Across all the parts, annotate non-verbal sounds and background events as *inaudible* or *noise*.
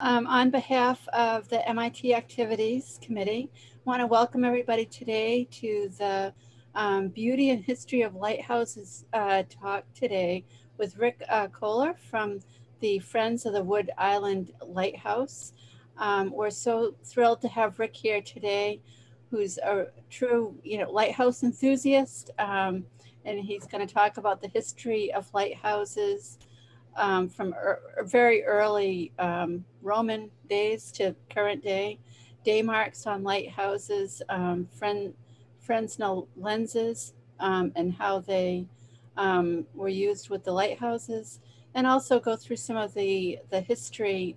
Um, on behalf of the MIT Activities Committee, I want to welcome everybody today to the um, Beauty and History of Lighthouses uh, talk today with Rick uh, Koehler from the Friends of the Wood Island Lighthouse. Um, we're so thrilled to have Rick here today, who's a true, you know, lighthouse enthusiast, um, and he's going to talk about the history of lighthouses um, from er very early um, Roman days to current day, day marks on lighthouses, um, Fren Fresnel lenses, um, and how they were used with the lighthouses, and also go through some of the the history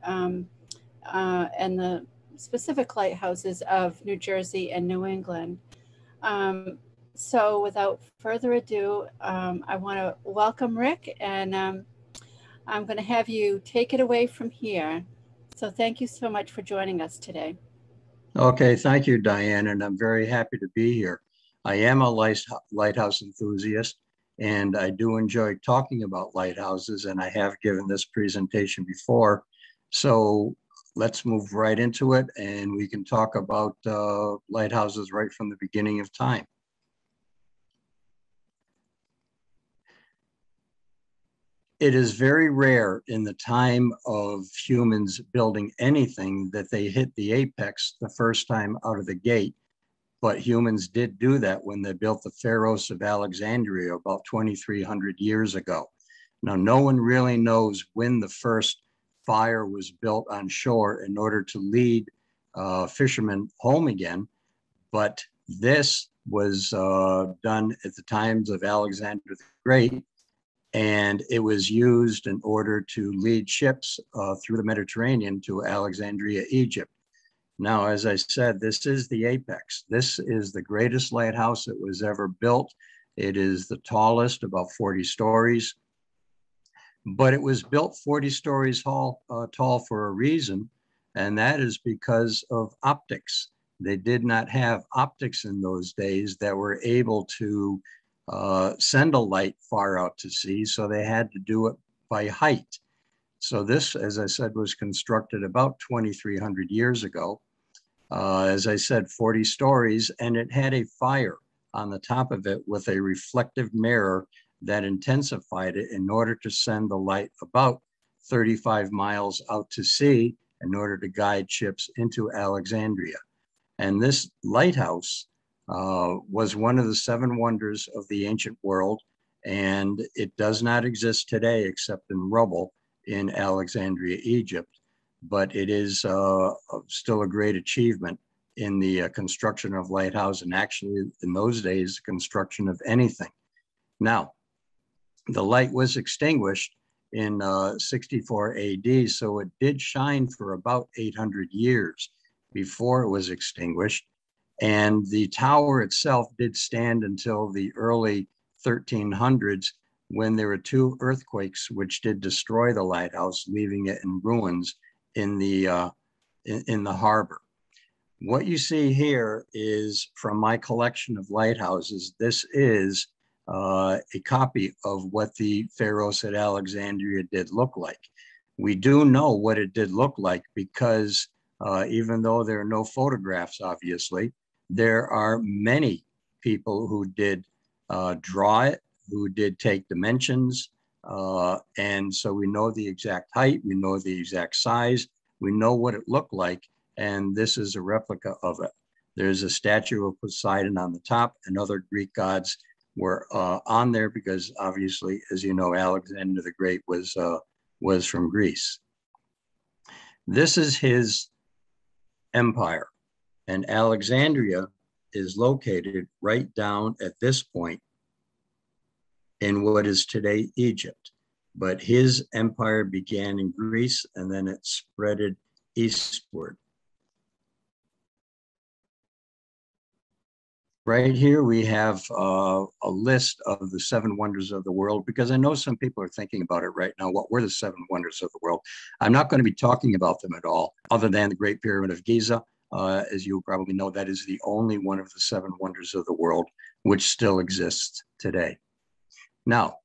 uh, and the specific lighthouses of New Jersey and New England. Um, so without further ado, um, I want to welcome Rick and um, I'm going to have you take it away from here. So thank you so much for joining us today. Okay, thank you, Diane, and I'm very happy to be here. I am a lighthouse enthusiast and I do enjoy talking about lighthouses and I have given this presentation before. So let's move right into it and we can talk about uh, lighthouses right from the beginning of time. It is very rare in the time of humans building anything that they hit the apex the first time out of the gate. But humans did do that when they built the Pharos of Alexandria about 2,300 years ago. Now, no one really knows when the first fire was built on shore in order to lead uh, fishermen home again. But this was uh, done at the times of Alexander the Great, and it was used in order to lead ships uh, through the Mediterranean to Alexandria, Egypt. Now, as I said, this is the apex. This is the greatest lighthouse that was ever built. It is the tallest, about 40 stories but it was built 40 stories tall, uh, tall for a reason, and that is because of optics. They did not have optics in those days that were able to uh, send a light far out to sea, so they had to do it by height. So this, as I said, was constructed about 2,300 years ago. Uh, as I said, 40 stories, and it had a fire on the top of it with a reflective mirror that intensified it in order to send the light about 35 miles out to sea in order to guide ships into Alexandria. And this lighthouse uh, was one of the seven wonders of the ancient world, and it does not exist today except in rubble in Alexandria, Egypt. But it is uh, still a great achievement in the uh, construction of lighthouse, and actually in those days, construction of anything. Now, the light was extinguished in uh, 64 AD, so it did shine for about 800 years before it was extinguished. And the tower itself did stand until the early 1300s when there were two earthquakes which did destroy the lighthouse, leaving it in ruins in the, uh, in, in the harbor. What you see here is from my collection of lighthouses. This is uh, a copy of what the Pharos at Alexandria did look like. We do know what it did look like because uh, even though there are no photographs, obviously, there are many people who did uh, draw it, who did take dimensions. Uh, and so we know the exact height, we know the exact size, we know what it looked like, and this is a replica of it. There's a statue of Poseidon on the top and other Greek gods were uh, on there because obviously, as you know, Alexander the Great was uh, was from Greece. This is his empire, and Alexandria is located right down at this point in what is today Egypt. But his empire began in Greece and then it spreaded eastward. Right here, we have uh, a list of the seven wonders of the world because I know some people are thinking about it right now. What were the seven wonders of the world? I'm not going to be talking about them at all, other than the Great Pyramid of Giza. Uh, as you probably know, that is the only one of the seven wonders of the world which still exists today. Now,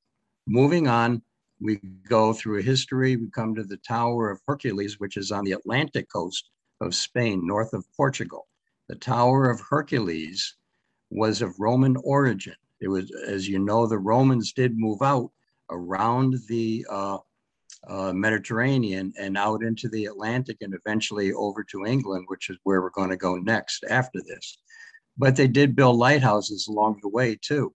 moving on, we go through history, we come to the Tower of Hercules, which is on the Atlantic coast of Spain, north of Portugal. The Tower of Hercules was of Roman origin. It was, as you know, the Romans did move out around the uh, uh, Mediterranean and out into the Atlantic and eventually over to England, which is where we're going to go next after this. But they did build lighthouses along the way too.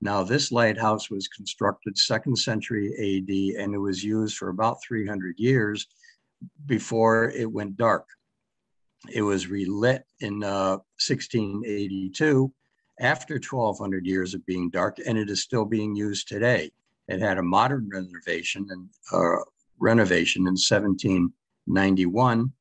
Now, this lighthouse was constructed second century AD and it was used for about 300 years before it went dark. It was relit in uh, 1682 after 1200 years of being dark, and it is still being used today. It had a modern renovation and uh, renovation in 1791,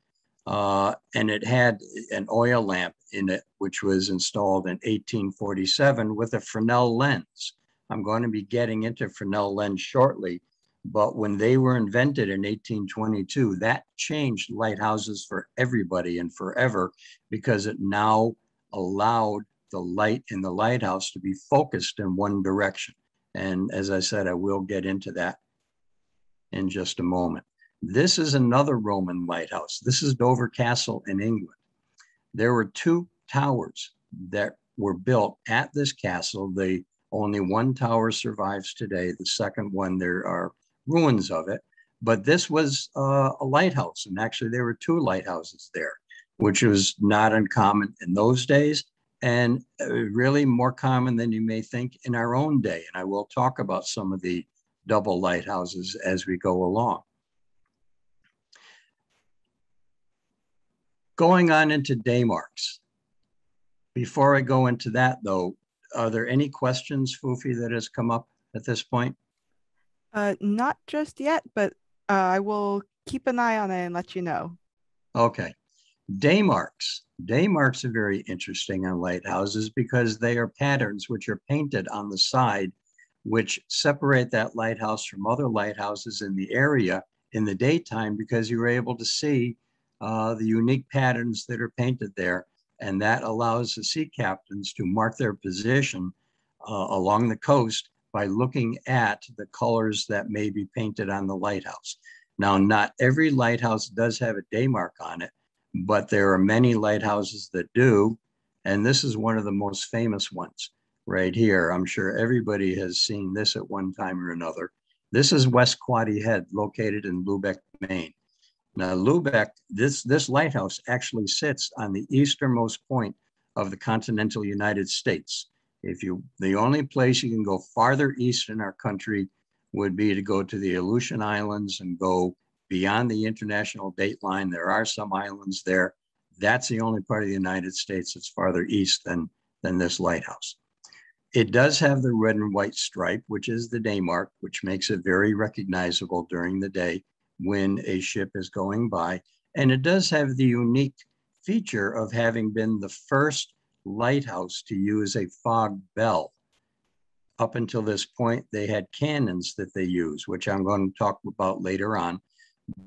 uh, and it had an oil lamp in it, which was installed in 1847 with a Fresnel lens. I'm going to be getting into Fresnel lens shortly, but when they were invented in 1822, that changed lighthouses for everybody and forever because it now allowed the light in the lighthouse to be focused in one direction. And as I said, I will get into that in just a moment. This is another Roman lighthouse. This is Dover Castle in England. There were two towers that were built at this castle. The only one tower survives today. The second one, there are ruins of it. But this was uh, a lighthouse, and actually there were two lighthouses there, which was not uncommon in those days and uh, really more common than you may think in our own day. And I will talk about some of the double lighthouses as we go along. Going on into day marks. Before I go into that though, are there any questions, Fufi, that has come up at this point? Uh, not just yet, but uh, I will keep an eye on it and let you know. Okay. Day marks. Day marks are very interesting on lighthouses because they are patterns which are painted on the side, which separate that lighthouse from other lighthouses in the area in the daytime because you're able to see uh, the unique patterns that are painted there. And that allows the sea captains to mark their position uh, along the coast by looking at the colors that may be painted on the lighthouse. Now, not every lighthouse does have a day mark on it, but there are many lighthouses that do. And this is one of the most famous ones right here. I'm sure everybody has seen this at one time or another. This is West Quoddy Head, located in Lubec, Maine. Now, Lubec, this, this lighthouse actually sits on the easternmost point of the continental United States. If you, the only place you can go farther east in our country would be to go to the Aleutian Islands and go beyond the international date line. There are some islands there. That's the only part of the United States that's farther east than, than this lighthouse. It does have the red and white stripe, which is the day mark, which makes it very recognizable during the day when a ship is going by. And it does have the unique feature of having been the first lighthouse to use a fog bell. Up until this point, they had cannons that they use, which I'm going to talk about later on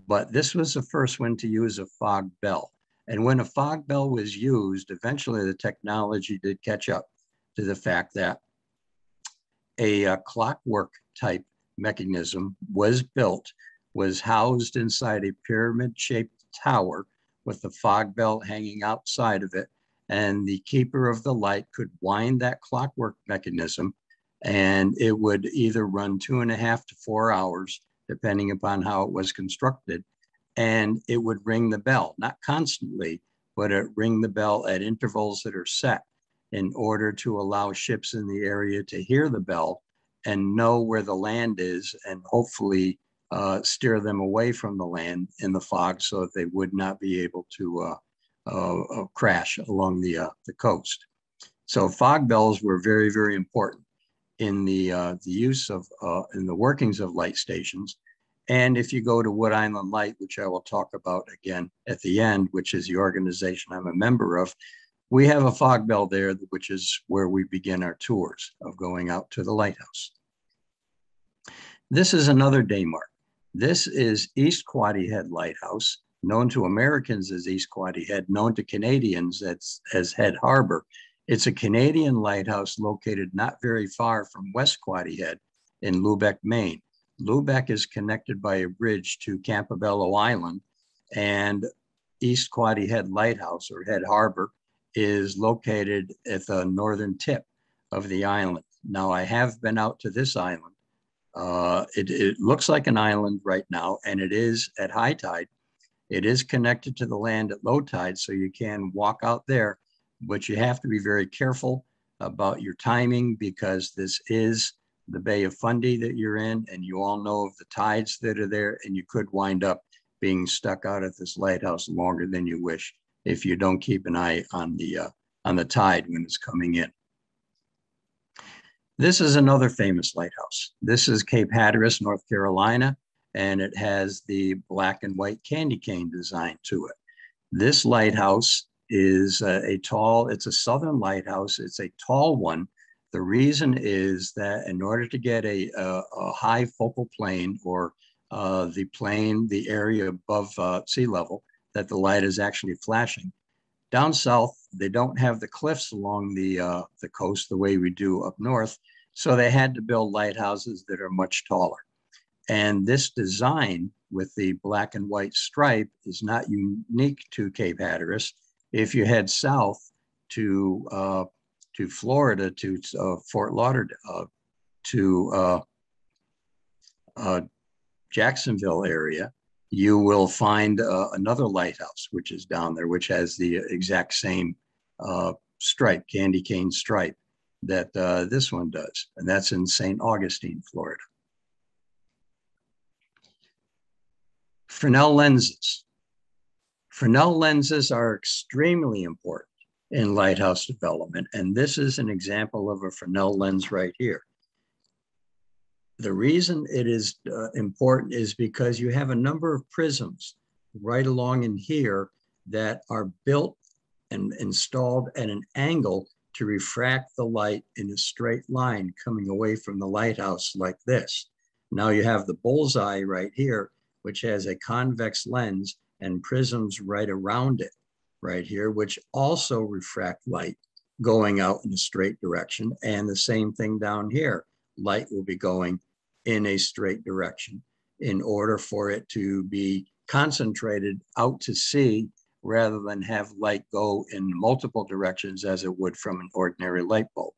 but this was the first one to use a fog bell. And when a fog bell was used, eventually the technology did catch up to the fact that a, uh, clockwork type mechanism was built, was housed inside a pyramid shaped tower with the fog bell hanging outside of it. And the keeper of the light could wind that clockwork mechanism and it would either run two and a half to four hours depending upon how it was constructed. And it would ring the bell, not constantly, but it ring the bell at intervals that are set in order to allow ships in the area to hear the bell and know where the land is and hopefully uh, steer them away from the land in the fog so that they would not be able to uh, uh, uh crash along the, uh, the coast. So fog bells were very, very important in the, uh, the use of, uh, in the workings of light stations. And if you go to Wood Island Light, which I will talk about again at the end, which is the organization I'm a member of, we have a fog bell there, which is where we begin our tours of going out to the lighthouse. This is another day mark. This is East Quoddy Head Lighthouse, known to Americans as East Quoddy Head, known to Canadians as, as Head Harbor. It's a Canadian lighthouse located not very far from West Quoddy Head in Lubec, Maine. Lubec is connected by a bridge to Campobello Island and East Quoddy Head Lighthouse or Head Harbor is located at the northern tip of the island. Now I have been out to this island. Uh, it, it looks like an island right now and it is at high tide. It is connected to the land at low tide, so you can walk out there, but you have to be very careful about your timing because this is the Bay of Fundy that you're in, and you all know of the tides that are there, and you could wind up being stuck out at this lighthouse longer than you wish if you don't keep an eye on the uh, on the tide when it's coming in. This is another famous lighthouse. This is Cape Hatteras, North Carolina, and it has the black and white candy cane design to it. This lighthouse is a, tall, it's a southern lighthouse. It's a tall one the reason is that in order to get a, a, a high focal plane or uh, the plane, the area above uh, sea level, that the light is actually flashing. Down south, they don't have the cliffs along the, uh, the coast the way we do up north. So they had to build lighthouses that are much taller. And this design with the black and white stripe is not unique to Cape Hatteras. If you head south to uh, to Florida, to uh, Fort Lauderdale, uh, to uh, uh, Jacksonville area, you will find another lighthouse, which is down there, which has the exact same stripe, candy cane stripe that this one does. And that's in St. Augustine, Florida. Fresnel lenses. Fresnel lenses are extremely important in lighthouse development. And this is an example of a Fresnel lens right here. The reason it is uh, important is because you have a number of prisms right along in here that are built and installed at an angle to refract the light in a straight line coming away from the lighthouse like this. Now you have the bullseye right here, which has a convex lens and prisms right around it right here, which also refract light going out in a straight direction. And the same thing down here, light will be going in a straight direction in order for it to be concentrated out to sea rather than have light go in multiple directions as it would from an ordinary light bulb.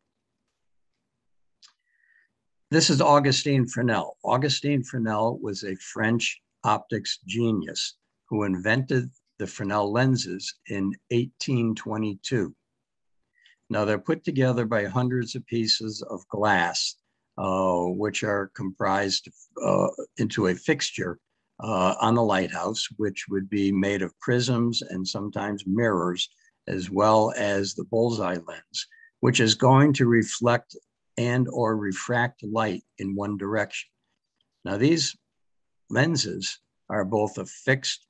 This is Augustine Fresnel. Augustine Fresnel was a French optics genius who invented the Fresnel lenses in 1822. Now they're put together by hundreds of pieces of glass, uh, which are comprised uh, into a fixture uh, on the lighthouse, which would be made of prisms and sometimes mirrors, as well as the bullseye lens, which is going to reflect and or refract light in one direction. Now these lenses are both a fixed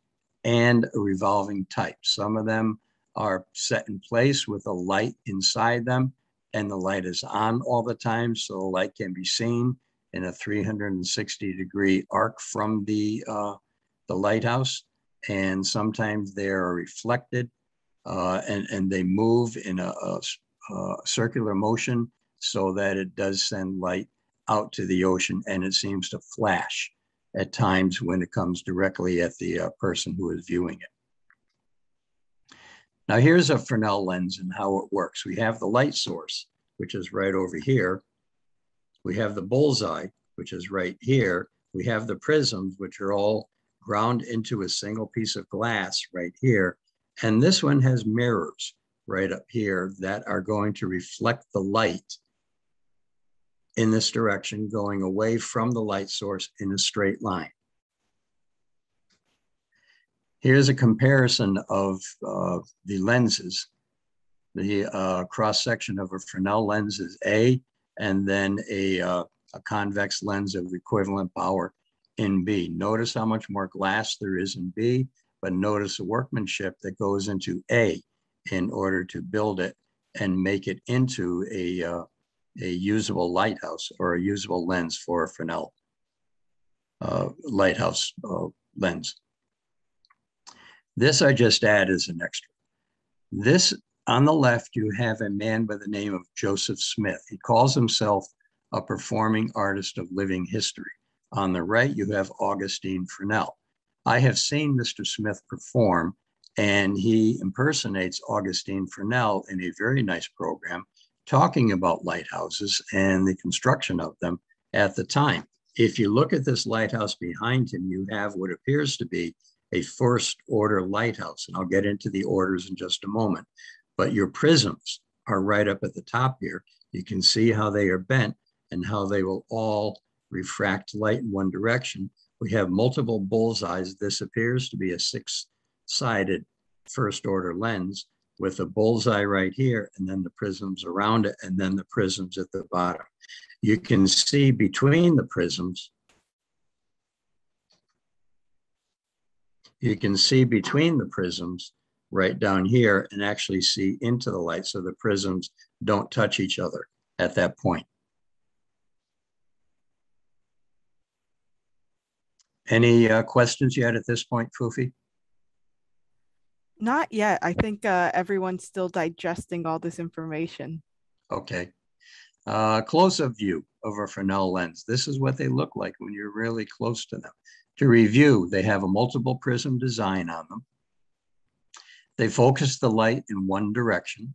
and a revolving type. Some of them are set in place with a light inside them and the light is on all the time. So the light can be seen in a 360 degree arc from the, uh, the lighthouse. And sometimes they are reflected uh, and, and they move in a, a, a circular motion so that it does send light out to the ocean and it seems to flash at times when it comes directly at the uh, person who is viewing it. Now here's a Fresnel lens and how it works. We have the light source, which is right over here. We have the bullseye, which is right here. We have the prisms, which are all ground into a single piece of glass right here. And this one has mirrors right up here that are going to reflect the light in this direction, going away from the light source in a straight line. Here's a comparison of uh, the lenses. The uh, cross section of a Fresnel lens is A, and then a, uh, a convex lens of equivalent power in B. Notice how much more glass there is in B, but notice the workmanship that goes into A in order to build it and make it into a, uh, a usable lighthouse or a usable lens for a Fresnel uh, lighthouse uh, lens. This I just add as an extra. This on the left, you have a man by the name of Joseph Smith. He calls himself a performing artist of living history. On the right, you have Augustine Fresnel. I have seen Mr. Smith perform, and he impersonates Augustine Fresnel in a very nice program talking about lighthouses and the construction of them at the time. If you look at this lighthouse behind him, you have what appears to be a first order lighthouse. And I'll get into the orders in just a moment. But your prisms are right up at the top here. You can see how they are bent and how they will all refract light in one direction. We have multiple bullseyes. This appears to be a six-sided first order lens with a bullseye right here and then the prisms around it and then the prisms at the bottom. You can see between the prisms, you can see between the prisms right down here and actually see into the light so the prisms don't touch each other at that point. Any uh, questions yet at this point, Fufi? Not yet. I think uh, everyone's still digesting all this information. Okay. Uh, close-up view of a Fresnel lens. This is what they look like when you're really close to them. To review, they have a multiple prism design on them. They focus the light in one direction.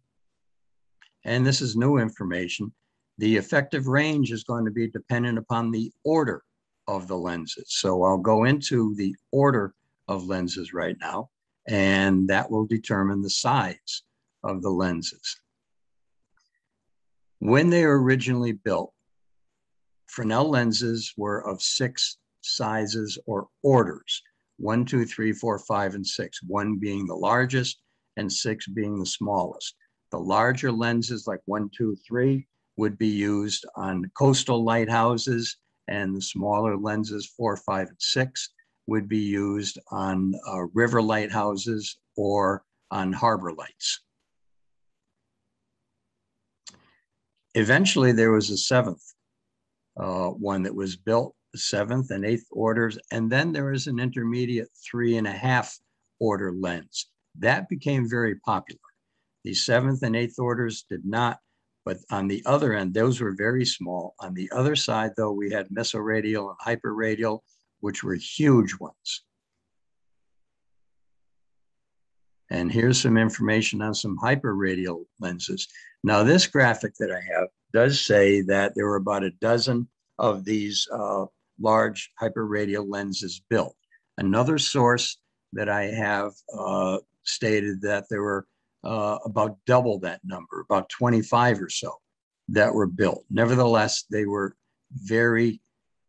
And this is new information. The effective range is going to be dependent upon the order of the lenses. So I'll go into the order of lenses right now and that will determine the size of the lenses. When they were originally built, Fresnel lenses were of six sizes or orders, one, two, three, four, five, and six, one being the largest and six being the smallest. The larger lenses like one, two, three would be used on coastal lighthouses and the smaller lenses four, five, and six would be used on uh, river lighthouses or on harbor lights. Eventually, there was a seventh uh, one that was built, seventh and eighth orders, and then there was an intermediate three and a half order lens. That became very popular. The seventh and eighth orders did not, but on the other end, those were very small. On the other side, though, we had mesoradial and hyperradial which were huge ones. And here's some information on some hyperradial lenses. Now this graphic that I have does say that there were about a dozen of these uh, large hyperradial lenses built. Another source that I have uh, stated that there were uh, about double that number, about 25 or so that were built. Nevertheless, they were very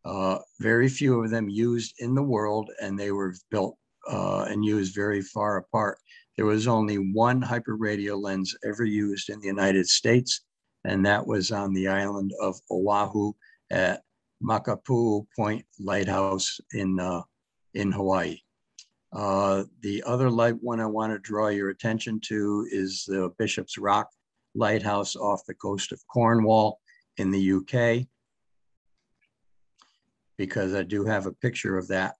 uh, very few of them used in the world, and they were built uh, and used very far apart. There was only one hyperradial lens ever used in the United States, and that was on the island of Oahu at Makapu'u Point Lighthouse in, uh, in Hawaii. Uh, the other light one I want to draw your attention to is the Bishop's Rock Lighthouse off the coast of Cornwall in the UK because I do have a picture of that.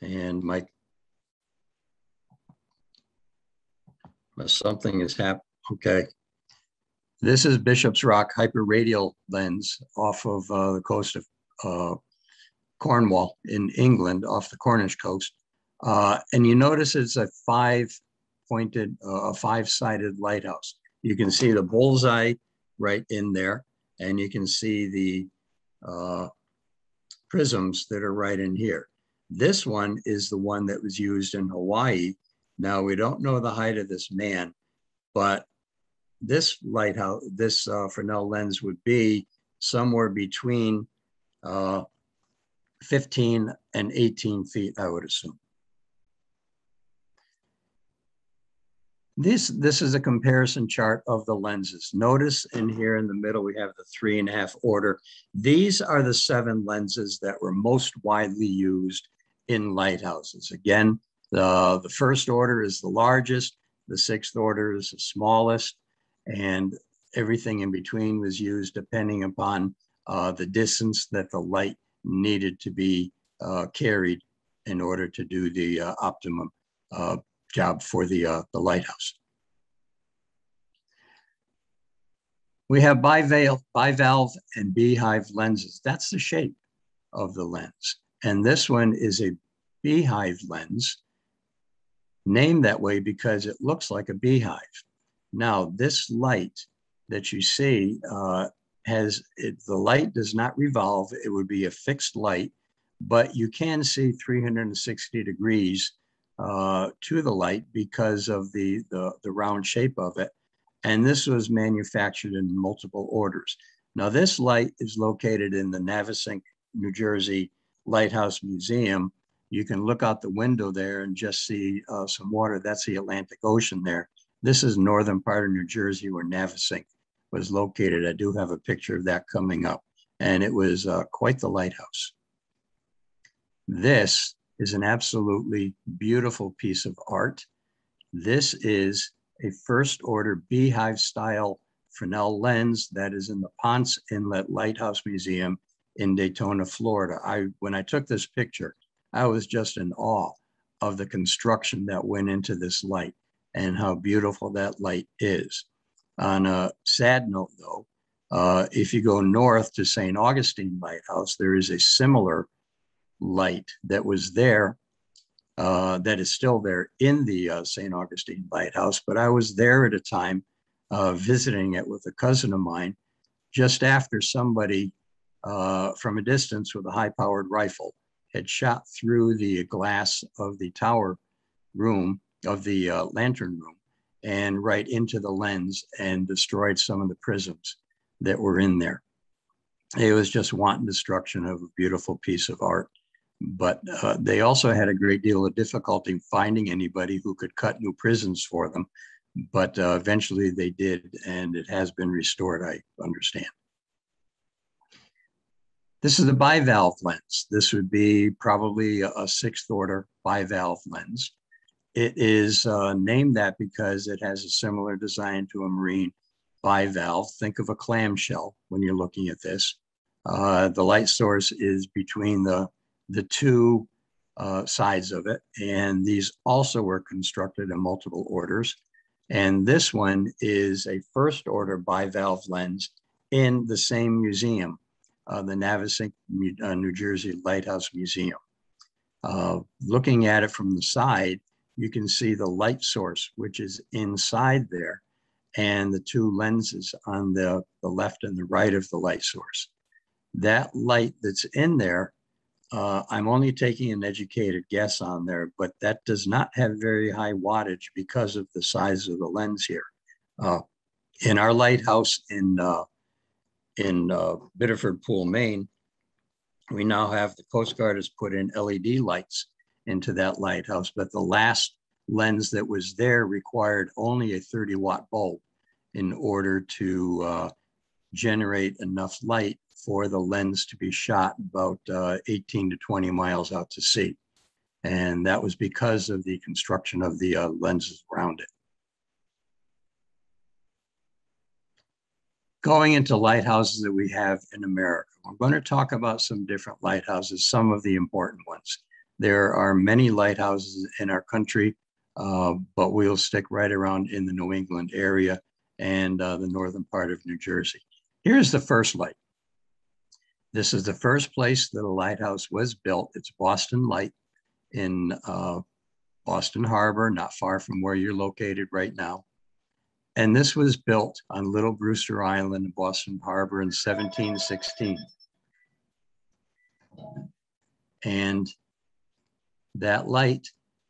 And my, something is happening. Okay. This is Bishop's Rock hyperradial lens off of uh, the coast of uh, Cornwall in England, off the Cornish coast. Uh, and you notice it's a five pointed, uh, a five sided lighthouse. You can see the bullseye right in there. And you can see the uh, prisms that are right in here. This one is the one that was used in Hawaii. Now, we don't know the height of this man, but this lighthouse, this uh, Fresnel lens would be somewhere between uh, 15 and 18 feet, I would assume. This, this is a comparison chart of the lenses. Notice in here in the middle, we have the three and a half order. These are the seven lenses that were most widely used in lighthouses. Again, the, the first order is the largest, the sixth order is the smallest, and everything in between was used depending upon uh, the distance that the light needed to be uh, carried in order to do the uh, optimum uh, job for the, uh, the lighthouse. We have bivalve, and beehive lenses. That's the shape of the lens. And this one is a beehive lens, named that way because it looks like a beehive. Now, this light that you see uh, has, it, the light does not revolve. It would be a fixed light, but you can see 360 degrees uh, to the light because of the, the, the round shape of it. And this was manufactured in multiple orders. Now, this light is located in the Navesink, New Jersey Lighthouse Museum. You can look out the window there and just see uh, some water. That's the Atlantic Ocean there. This is northern part of New Jersey where Navesink was located. I do have a picture of that coming up. And it was uh, quite the lighthouse. This is an absolutely beautiful piece of art. This is a first order beehive style Fresnel lens that is in the Ponce Inlet Lighthouse Museum in Daytona, Florida. I when I took this picture, I was just in awe of the construction that went into this light and how beautiful that light is. On a sad note, though, uh, if you go north to St. Augustine Lighthouse, there is a similar light that was there, uh, that is still there in the uh, St. Augustine Lighthouse. But I was there at a time uh, visiting it with a cousin of mine just after somebody uh, from a distance with a high powered rifle had shot through the glass of the tower room, of the uh, lantern room, and right into the lens and destroyed some of the prisms that were in there. It was just wanton destruction of a beautiful piece of art. But uh, they also had a great deal of difficulty finding anybody who could cut new prisms for them. But uh, eventually they did, and it has been restored, I understand. This is a bivalve lens. This would be probably a sixth order bivalve lens. It is uh, named that because it has a similar design to a marine bivalve. Think of a clamshell when you're looking at this. Uh, the light source is between the, the two uh, sides of it. And these also were constructed in multiple orders. And this one is a first order bivalve lens in the same museum uh, the Navesink, uh, New Jersey Lighthouse Museum. Uh, looking at it from the side, you can see the light source, which is inside there, and the two lenses on the, the left and the right of the light source. That light that's in there, uh, I'm only taking an educated guess on there, but that does not have very high wattage because of the size of the lens here. Uh, in our lighthouse in uh, in uh, Biddeford Pool, Maine, we now have the Coast Guard has put in LED lights into that lighthouse, but the last lens that was there required only a 30 watt bulb in order to uh, generate enough light for the lens to be shot about uh, 18 to 20 miles out to sea. And that was because of the construction of the uh, lenses around it. going into lighthouses that we have in America. I'm going to talk about some different lighthouses, some of the important ones. There are many lighthouses in our country, uh, but we'll stick right around in the New England area and uh, the northern part of New Jersey. Here's the first light. This is the first place that a lighthouse was built. It's Boston Light in uh, Boston Harbor, not far from where you're located right now. And this was built on Little Brewster Island in Boston Harbor in 1716. And that light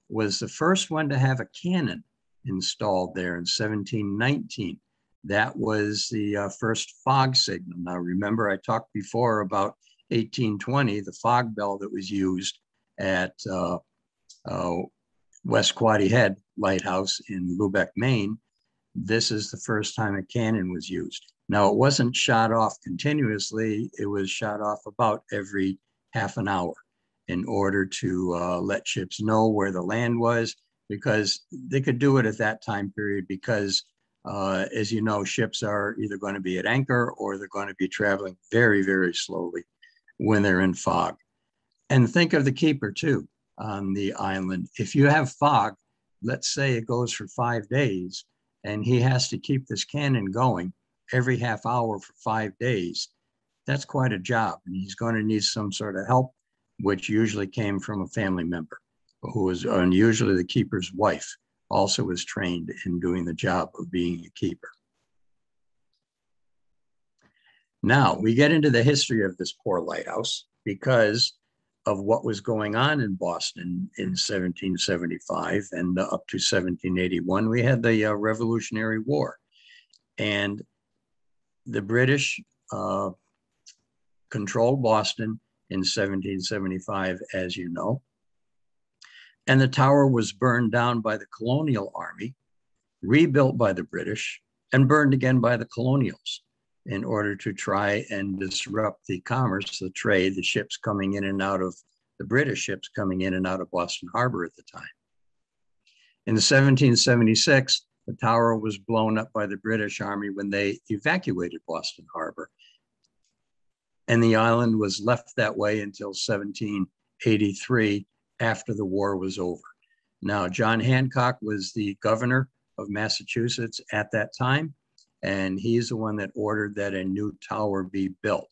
was the first one to have a cannon installed there in 1719. That was the uh, first fog signal. Now, remember, I talked before about 1820, the fog bell that was used at uh, uh, West Quoddy Head Lighthouse in Lubec, Maine this is the first time a cannon was used. Now, it wasn't shot off continuously, it was shot off about every half an hour in order to uh, let ships know where the land was, because they could do it at that time period because, uh, as you know, ships are either going to be at anchor or they're going to be traveling very, very slowly when they're in fog. And think of the keeper too on the island. If you have fog, let's say it goes for five days, and he has to keep this cannon going every half hour for five days, that's quite a job. And he's going to need some sort of help, which usually came from a family member who was, and usually the keeper's wife also was trained in doing the job of being a keeper. Now we get into the history of this poor lighthouse because of what was going on in Boston in 1775 and up to 1781. We had the uh, Revolutionary War, and the British uh, controlled Boston in 1775, as you know. And the tower was burned down by the colonial army, rebuilt by the British, and burned again by the colonials in order to try and disrupt the commerce, the trade, the ships coming in and out of the British ships coming in and out of Boston Harbor at the time. In 1776, the tower was blown up by the British Army when they evacuated Boston Harbor. And the island was left that way until 1783 after the war was over. Now, John Hancock was the governor of Massachusetts at that time and he's the one that ordered that a new tower be built.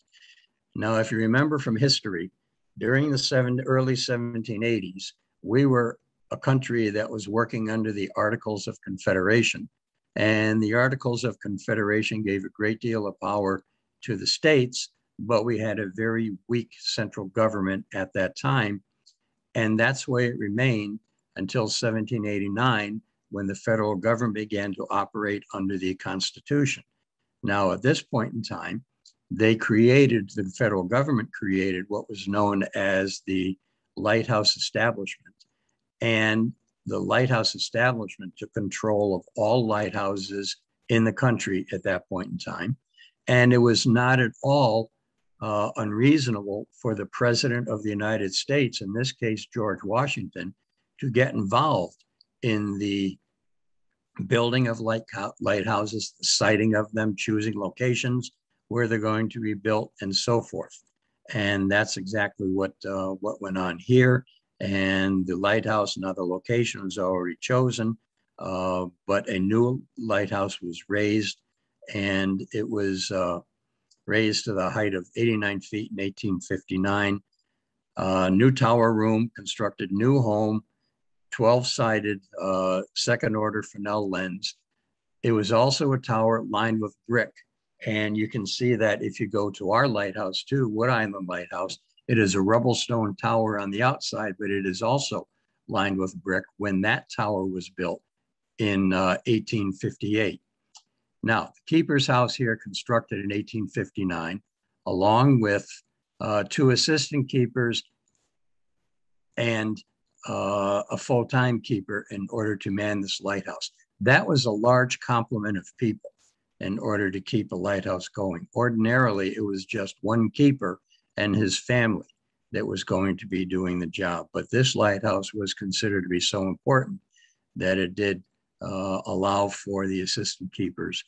Now, if you remember from history, during the seven, early 1780s, we were a country that was working under the Articles of Confederation. And the Articles of Confederation gave a great deal of power to the states, but we had a very weak central government at that time. And that's where it remained until 1789 when the federal government began to operate under the Constitution. Now, at this point in time, they created, the federal government created what was known as the lighthouse establishment. And the lighthouse establishment took control of all lighthouses in the country at that point in time. And it was not at all uh, unreasonable for the president of the United States, in this case, George Washington, to get involved in the building of light lighthouses, the siting of them, choosing locations where they're going to be built, and so forth. And that's exactly what uh, what went on here. And the lighthouse, another location, was already chosen, uh, but a new lighthouse was raised, and it was uh, raised to the height of 89 feet in 1859. Uh, new tower room, constructed new home, 12 sided uh, second order Fresnel lens. It was also a tower lined with brick. And you can see that if you go to our lighthouse too, Wood Island Lighthouse, it is a rubble stone tower on the outside, but it is also lined with brick when that tower was built in uh, 1858. Now, the keeper's house here constructed in 1859, along with uh, two assistant keepers and uh, a full-time keeper in order to man this lighthouse. That was a large complement of people in order to keep a lighthouse going. Ordinarily, it was just one keeper and his family that was going to be doing the job. But this lighthouse was considered to be so important that it did uh, allow for the assistant keepers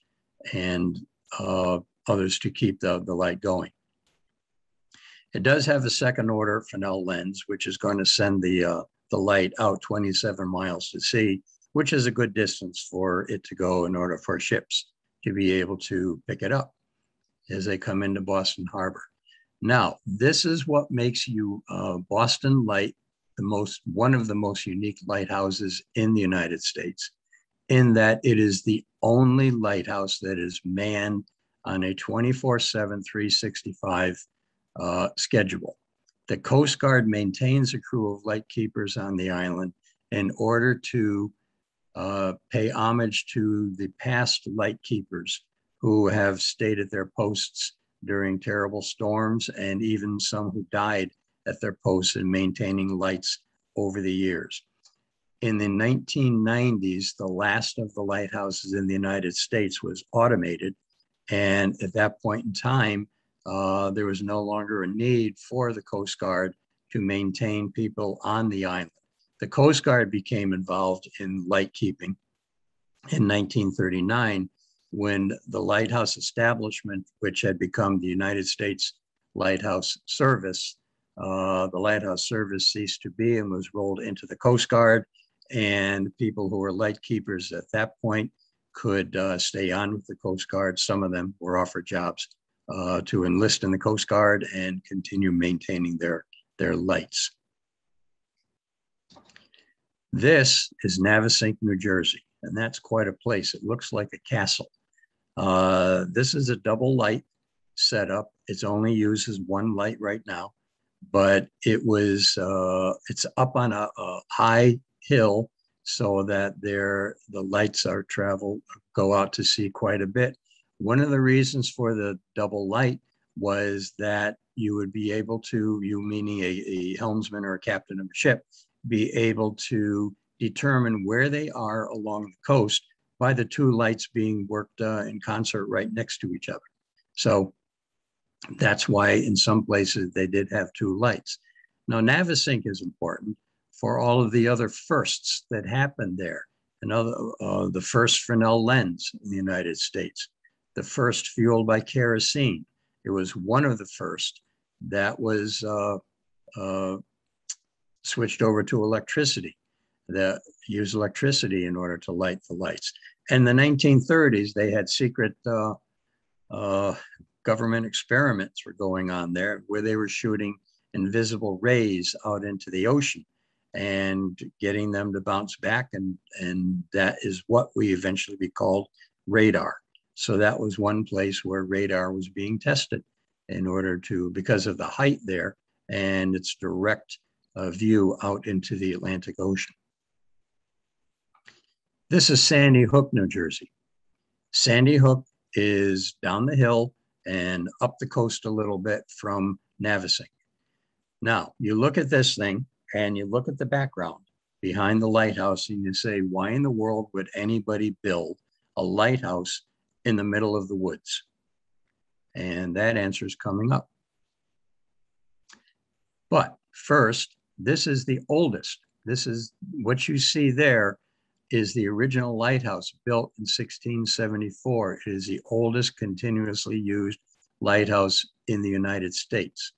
and uh, others to keep the, the light going. It does have a second order Fresnel lens, which is going to send the uh, the light out 27 miles to sea, which is a good distance for it to go in order for ships to be able to pick it up as they come into Boston Harbor. Now, this is what makes you uh, Boston Light the most one of the most unique lighthouses in the United States, in that it is the only lighthouse that is manned on a 24/7, 365 uh, schedule. The Coast Guard maintains a crew of lightkeepers on the island in order to uh, pay homage to the past lightkeepers who have stayed at their posts during terrible storms and even some who died at their posts in maintaining lights over the years. In the 1990s, the last of the lighthouses in the United States was automated. And at that point in time, uh, there was no longer a need for the Coast Guard to maintain people on the island. The Coast Guard became involved in light keeping in 1939 when the lighthouse establishment, which had become the United States Lighthouse Service, uh, the lighthouse service ceased to be and was rolled into the Coast Guard. And people who were light keepers at that point could uh, stay on with the Coast Guard. Some of them were offered jobs uh, to enlist in the Coast Guard and continue maintaining their, their lights. This is Navesink, New Jersey, and that's quite a place. It looks like a castle. Uh, this is a double light setup. It's only uses one light right now, but it was uh, it's up on a, a high hill so that there the lights are travel go out to sea quite a bit. One of the reasons for the double light was that you would be able to, you meaning a, a helmsman or a captain of a ship, be able to determine where they are along the coast by the two lights being worked uh, in concert right next to each other. So that's why in some places they did have two lights. Now, Navesink is important for all of the other firsts that happened there. Another, uh, the first Fresnel lens in the United States, the first fueled by kerosene. It was one of the first that was uh, uh, switched over to electricity, that used electricity in order to light the lights. In the 1930s, they had secret uh, uh, government experiments were going on there where they were shooting invisible rays out into the ocean and getting them to bounce back. And, and that is what we eventually be called radar. So that was one place where radar was being tested in order to, because of the height there and its direct uh, view out into the Atlantic Ocean. This is Sandy Hook, New Jersey. Sandy Hook is down the hill and up the coast a little bit from Navesink. Now, you look at this thing and you look at the background behind the lighthouse and you say, why in the world would anybody build a lighthouse in the middle of the woods? And that answer is coming up. But first, this is the oldest. This is what you see there is the original lighthouse built in 1674. It is the oldest continuously used lighthouse in the United States.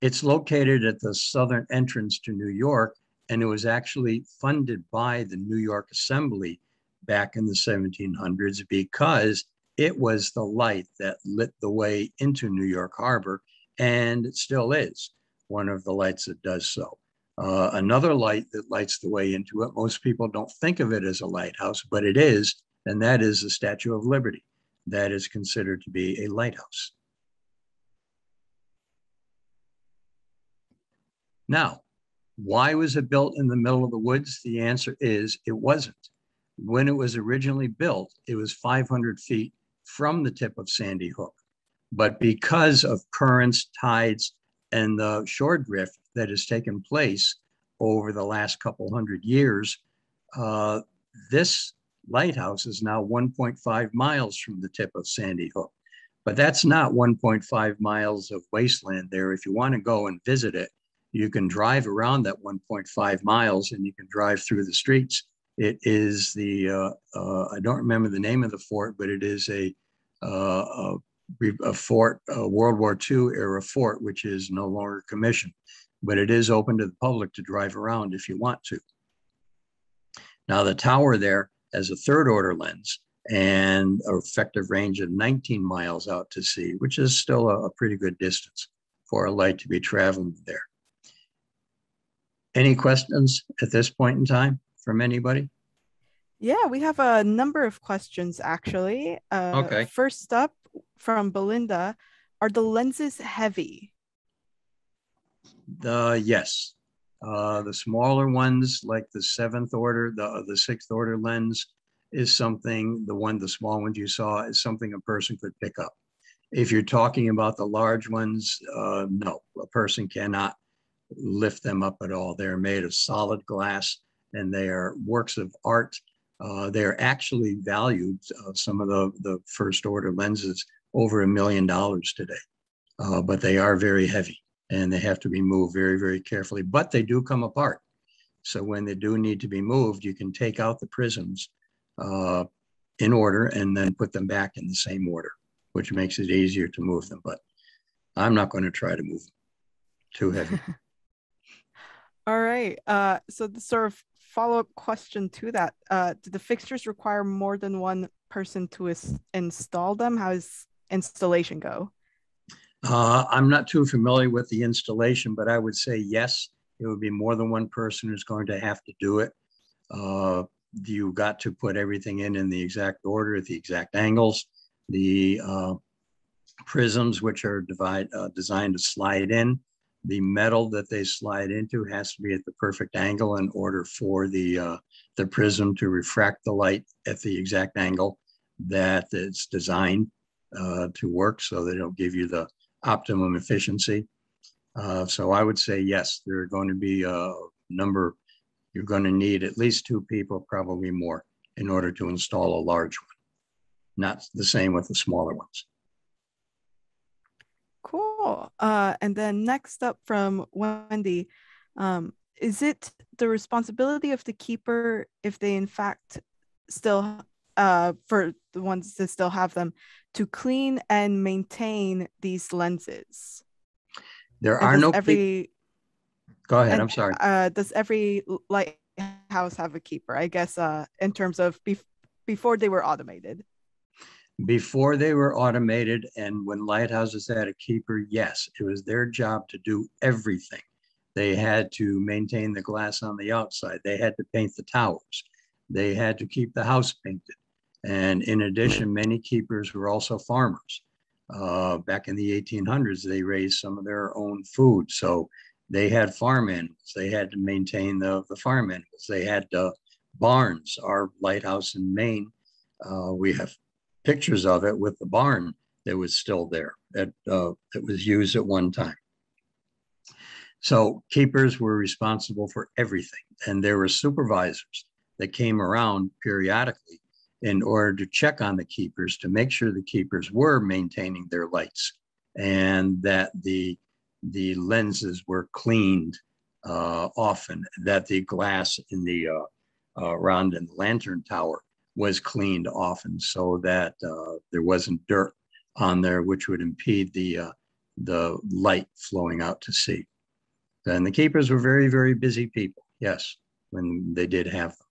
It's located at the southern entrance to New York, and it was actually funded by the New York Assembly back in the 1700s because it was the light that lit the way into New York Harbor, and it still is one of the lights that does so. Uh, another light that lights the way into it, most people don't think of it as a lighthouse, but it is, and that is the Statue of Liberty. That is considered to be a lighthouse. Now, why was it built in the middle of the woods? The answer is it wasn't. When it was originally built, it was 500 feet from the tip of Sandy Hook. But because of currents, tides, and the shore drift that has taken place over the last couple hundred years, uh, this lighthouse is now 1.5 miles from the tip of Sandy Hook. But that's not 1.5 miles of wasteland there. If you want to go and visit it, you can drive around that 1.5 miles and you can drive through the streets. It is the, uh, uh, I don't remember the name of the fort, but it is a, uh, a a fort, a World War II era fort, which is no longer commissioned, but it is open to the public to drive around if you want to. Now the tower there has a third order lens and an effective range of 19 miles out to sea, which is still a, a pretty good distance for a light to be traveling there. Any questions at this point in time from anybody? Yeah, we have a number of questions actually. Uh, okay. First up, from Belinda, are the lenses heavy? The yes, uh, the smaller ones like the seventh order, the the sixth order lens is something. The one, the small ones you saw is something a person could pick up. If you're talking about the large ones, uh, no, a person cannot lift them up at all. They're made of solid glass and they are works of art. Uh, they're actually valued. Uh, some of the, the first order lenses over a million dollars today. Uh, but they are very heavy and they have to be moved very, very carefully. But they do come apart. So when they do need to be moved, you can take out the prisms uh, in order and then put them back in the same order, which makes it easier to move them. But I'm not going to try to move them. Too heavy. *laughs* All right. Uh, so the sort of follow-up question to that. Uh, do the fixtures require more than one person to is- install them? How does installation go? Uh, I'm not too familiar with the installation, but I would say yes, it would be more than one person who's going to have to do it. Uh, you got to put everything in in the exact order, the exact angles. The uh, prisms, which are divide, uh, designed to slide in, the metal that they slide into has to be at the perfect angle in order for the uh, the prism to refract the light at the exact angle that it's designed uh, to work so that it'll give you the optimum efficiency. Uh, so I would say yes, there are going to be a number, you're going to need at least two people, probably more, in order to install a large one. Not the same with the smaller ones. Cool. Uh, and then next up from Wendy, um, is it the responsibility of the keeper if they in fact still uh, for the ones that still have them to clean and maintain these lenses? There are no, every keep- go ahead, and, I'm sorry. uh, does every lighthouse have a keeper? I guess uh, in terms of bef- before they were automated. Before they were automated and when lighthouses had a keeper, yes, it was their job to do everything. They had to maintain the glass on the outside. They had to paint the towers. They had to keep the house painted. And in addition, many keepers were also farmers. Uh, back in the 1800s, they raised some of their own food. So they had farm animals. They had to maintain the, the farm animals. They had uh, barns. Our lighthouse in Maine, uh, we have pictures of it with the barn that was still there that, uh, that was used at one time. So keepers were responsible for everything, and there were supervisors that came around periodically in order to check on the keepers to make sure the keepers were maintaining their lights and that the the lenses were cleaned uh, often, that the glass in the uh, uh, around in the lantern tower was cleaned often so that uh, there wasn't dirt on there, which would impede the uh, the light flowing out to sea. And the keepers were very, very busy people. Yes, when they did have them.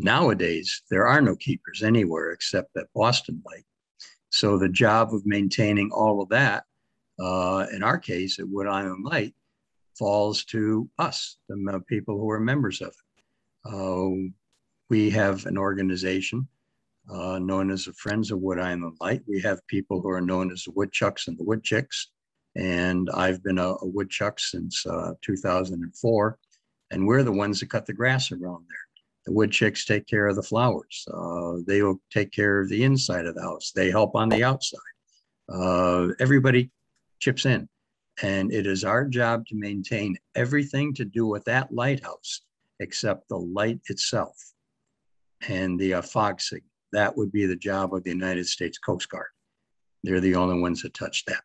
Nowadays, there are no keepers anywhere except at Boston Light. So the job of maintaining all of that, uh, in our case at Wood Island Light, falls to us, the people who are members of it. Uh, we have an organization uh, known as the Friends of Wood Island Light. We have people who are known as the Woodchucks and the Woodchicks. And I've been a, a woodchuck since uh, 2004. And we're the ones that cut the grass around there. The woodchicks take care of the flowers. Uh, they will take care of the inside of the house. They help on the outside. Uh, everybody chips in. And it is our job to maintain everything to do with that lighthouse except the light itself and the uh, signal. That would be the job of the United States Coast Guard. They're the only ones that touch that.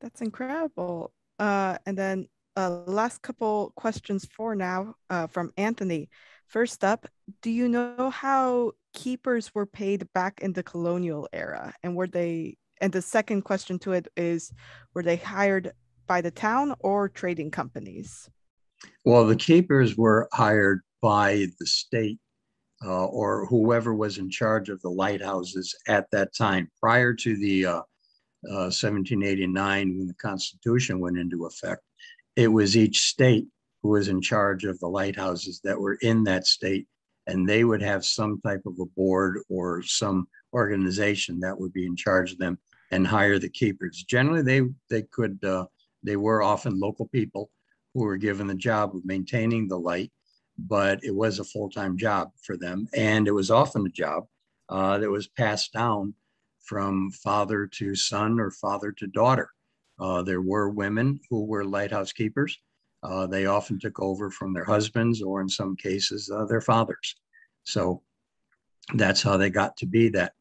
That's incredible. Uh, and then uh, last couple questions for now uh, from Anthony. First up, do you know how keepers were paid back in the colonial era, and were they? And the second question to it is, were they hired by the town or trading companies? Well, the keepers were hired by the state uh, or whoever was in charge of the lighthouses at that time prior to the uh, uh, 1789 when the Constitution went into effect. It was each state who was in charge of the lighthouses that were in that state, and they would have some type of a board or some organization that would be in charge of them and hire the keepers. Generally, they they could uh, they were often local people who were given the job of maintaining the light, but it was a full time job for them, and it was often a job uh, that was passed down from father to son or father to daughter. Uh, there were women who were lighthouse keepers. Uh, they often took over from their husbands or, in some cases, uh, their fathers. So that's how they got to be that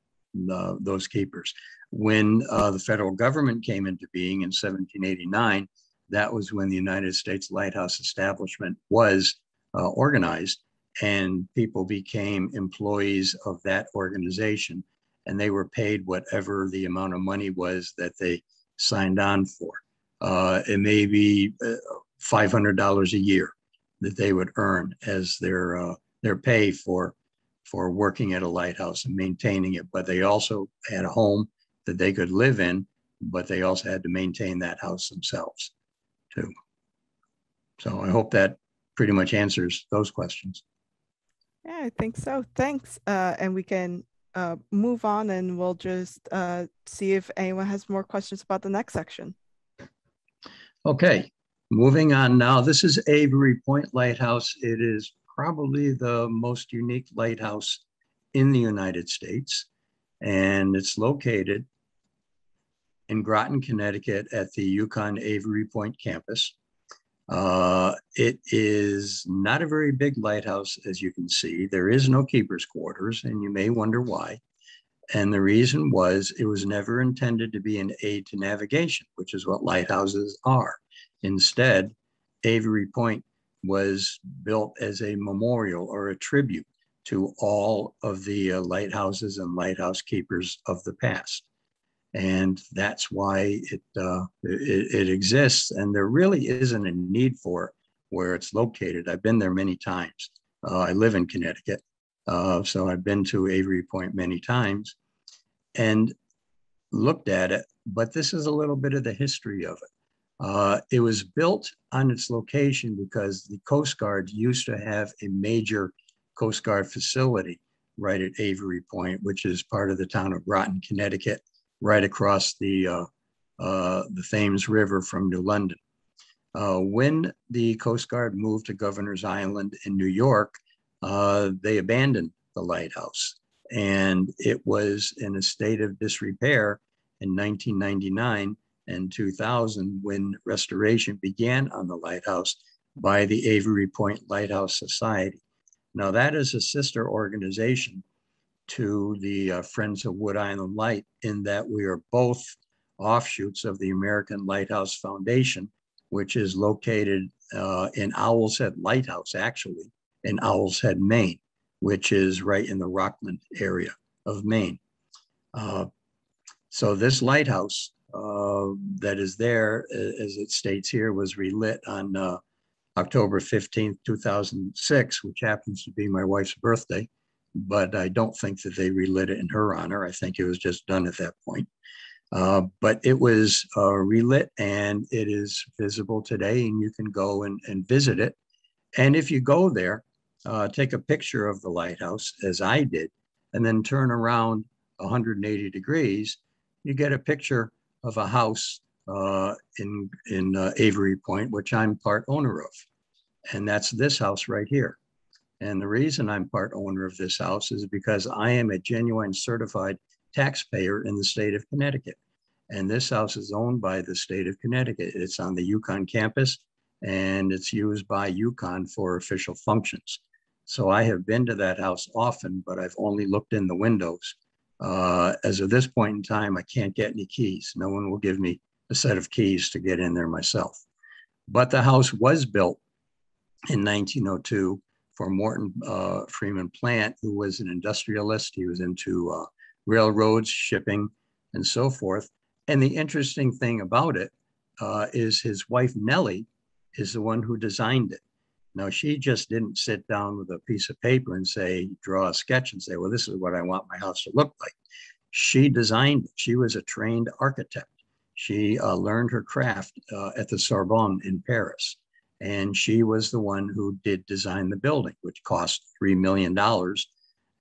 uh, those keepers. When uh, the federal government came into being in 1789, that was when the United States Lighthouse Establishment was uh, organized, and people became employees of that organization and they were paid whatever the amount of money was that they signed on for. Uh, it may be uh, $500 a year that they would earn as their uh, their pay for for working at a lighthouse and maintaining it. But they also had a home that they could live in, but they also had to maintain that house themselves too. So I hope that pretty much answers those questions. Yeah, I think so. Thanks. Uh, and we can uh, move on and we'll just uh, see if anyone has more questions about the next section. Okay, moving on now. This is Avery Point Lighthouse. It is probably the most unique lighthouse in the United States. And it's located in Groton, Connecticut at the UConn Avery Point campus. Uh, it is not a very big lighthouse, as you can see. There is no keeper's quarters, and you may wonder why. And the reason was it was never intended to be an aid to navigation, which is what lighthouses are. Instead, Avery Point was built as a memorial or a tribute to all of the uh, lighthouses and lighthouse keepers of the past. And that's why it, uh, it, it, exists. And there really isn't a need for it where it's located. I've been there many times. Uh, I live in Connecticut. Uh, so I've been to Avery Point many times and looked at it. But this is a little bit of the history of it. Uh, it was built on its location because the Coast Guard used to have a major Coast Guard facility right at Avery Point, which is part of the town of Groton, Connecticut, right across the, uh, uh, the Thames River from New London. Uh, when the Coast Guard moved to Governor's Island in New York, they abandoned the lighthouse and it was in a state of disrepair in 1999 and 2000 when restoration began on the lighthouse by the Avery Point Lighthouse Society. Now, that is a sister organization to the uh, Friends of Wood Island Light in that we are both offshoots of the American Lighthouse Foundation, which is located uh, in Owl's Head Lighthouse, actually, in Owl's Head, Maine, which is right in the Rockland area of Maine. Uh, so this lighthouse uh, that is there, as it states here, was relit on uh, October 15th, 2006, which happens to be my wife's birthday. But I don't think that they relit it in her honor. I think it was just done at that point. Uh, but it was uh, relit and it is visible today, and you can go and, and visit it. And if you go there, uh, take a picture of the lighthouse, as I did, and then turn around 180 degrees, you get a picture of a house uh, in, in uh, Avery Point, which I'm part owner of. And that's this house right here. And the reason I'm part owner of this house is because I am a genuine certified taxpayer in the state of Connecticut. And this house is owned by the state of Connecticut. It's on the UConn campus and it's used by UConn for official functions. So I have been to that house often, but I've only looked in the windows uh, as of this point in time, I can't get any keys. No one will give me a set of keys to get in there myself. But the house was built in 1902 for Morton uh, Freeman Plant, who was an industrialist. He was into uh, railroads, shipping, and so forth. And the interesting thing about it uh, is his wife, Nellie, is the one who designed it. Now, she just didn't sit down with a piece of paper and say, draw a sketch and say, well, this is what I want my house to look like. She designed it. She was a trained architect. She uh, learned her craft uh, at the Sorbonne in Paris. And she was the one who did design the building, which cost $3 million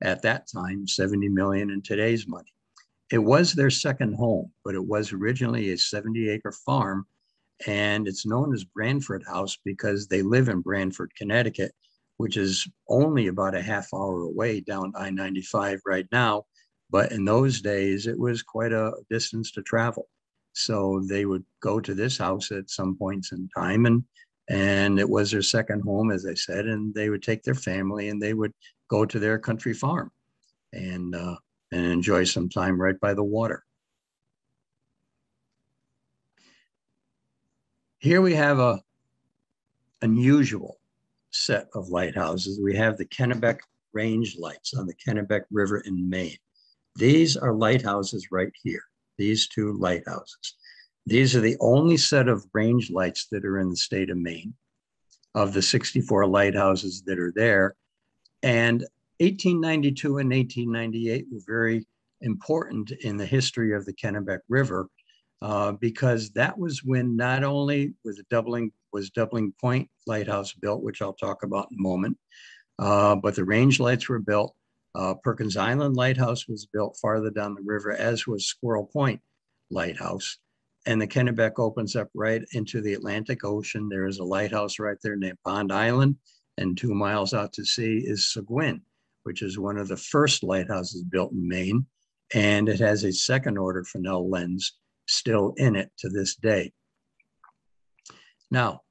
at that time, 70 million in today's money. It was their second home, but it was originally a 70 acre farm and it's known as Branford House because they live in Branford, Connecticut, which is only about a half hour away down I 95 right now. But in those days, it was quite a distance to travel. So they would go to this house at some points in time, and and it was their second home, as I said. And they would take their family and they would go to their country farm, and uh, and enjoy some time right by the water. Here we have a unusual set of lighthouses. We have the Kennebec Range Lights on the Kennebec River in Maine. These are lighthouses right here, these two lighthouses. These are the only set of range lights that are in the state of Maine. of the 64 lighthouses that are there. And 1892 and 1898 were very important in the history of the Kennebec River uh, because that was when not only was doubling was doubling point lighthouse built, which I'll talk about in a moment, uh, but the range lights were built. Uh, Perkins Island Lighthouse was built farther down the river, as was Squirrel Point Lighthouse. And the Kennebec opens up right into the Atlantic Ocean. There is a lighthouse right there named Pond Island, and two miles out to sea is Seguin, which is one of the first lighthouses built in Maine. And it has a second order Fresnel lens still in it to this day. Now,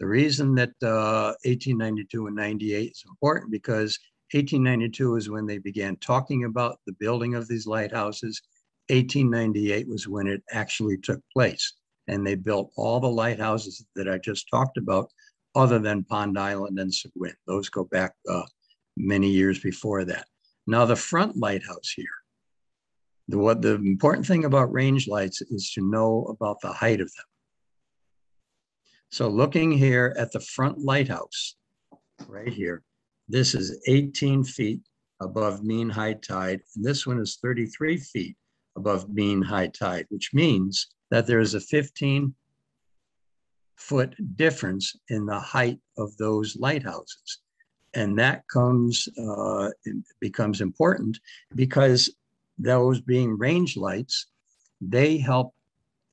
the reason that uh, 1892 and 98 is important because 1892 is when they began talking about the building of these lighthouses. 1898 was when it actually took place. And they built all the lighthouses that I just talked about, other than Pond Island and Seguin. Those go back uh, many years before that. Now, the front lighthouse here, the, what the important thing about range lights is to know about the height of them. So looking here at the front lighthouse, right here, this is 18 feet above mean high tide, and this one is 33 feet above mean high tide, which means that there is a 15 foot difference in the height of those lighthouses. And that comes, uh, becomes important because those being range lights, they help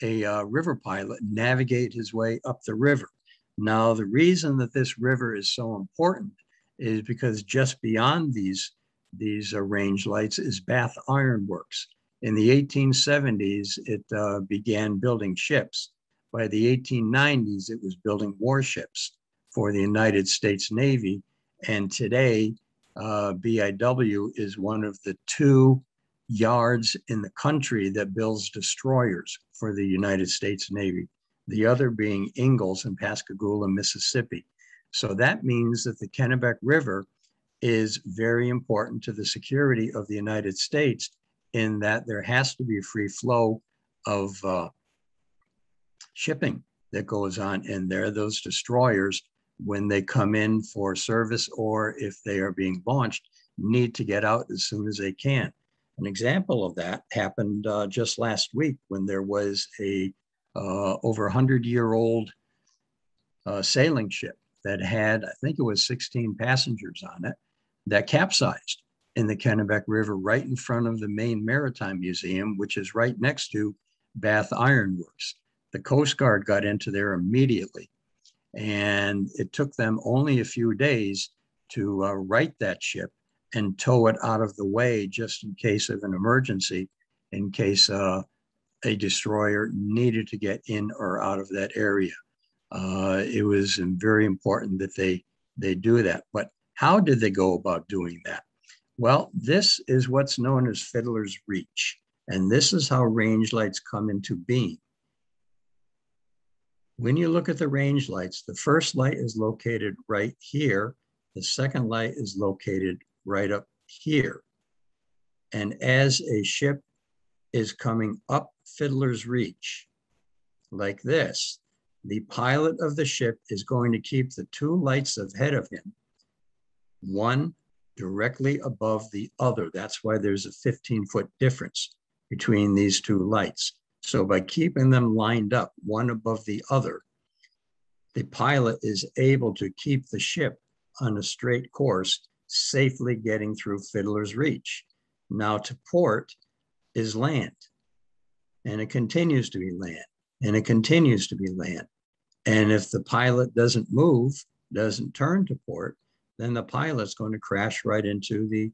a uh, river pilot navigate his way up the river. Now, the reason that this river is so important is because just beyond these, these uh, range lights is Bath Iron Works. In the 1870s, it uh, began building ships. By the 1890s, it was building warships for the United States Navy. And today, uh, BIW is one of the two yards in the country that builds destroyers for the United States Navy, the other being Ingalls in Pascagoula, Mississippi. So that means that the Kennebec River is very important to the security of the United States in that there has to be a free flow of uh, shipping that goes on in there. Those destroyers, when they come in for service or if they are being launched, need to get out as soon as they can. An example of that happened uh, just last week when there was a uh, over 100 year old uh, sailing ship that had, I think it was 16 passengers on it, that capsized in the Kennebec River right in front of the Maine Maritime Museum, which is right next to Bath Iron Works. The Coast Guard got into there immediately, and it took them only a few days to uh, right that ship and tow it out of the way just in case of an emergency, in case uh, a destroyer needed to get in or out of that area. Uh, it was very important that they they do that. But how did they go about doing that? Well, this is what's known as Fiddler's Reach, and this is how range lights come into being. When you look at the range lights, the first light is located right here. The second light is located right up here. And as a ship is coming up Fiddler's Reach, like this, the pilot of the ship is going to keep the two lights ahead of him, one directly above the other. That's why there's a 15 foot difference between these two lights. So by keeping them lined up, one above the other, the pilot is able to keep the ship on a straight course safely getting through Fiddler's Reach. Now to port is land, and it continues to be land, and it continues to be land. And if the pilot doesn't move, doesn't turn to port, then the pilot's going to crash right into the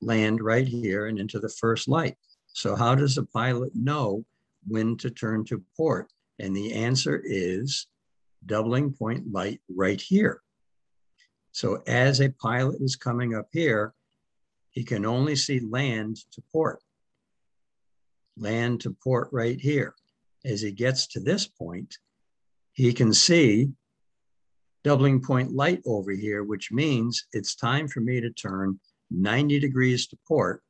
land right here and into the first light. So how does a pilot know when to turn to port? And the answer is doubling point light right here. So as a pilot is coming up here, he can only see land to port. Land to port right here. As he gets to this point, he can see doubling point light over here, which means it's time for me to turn 90 degrees to port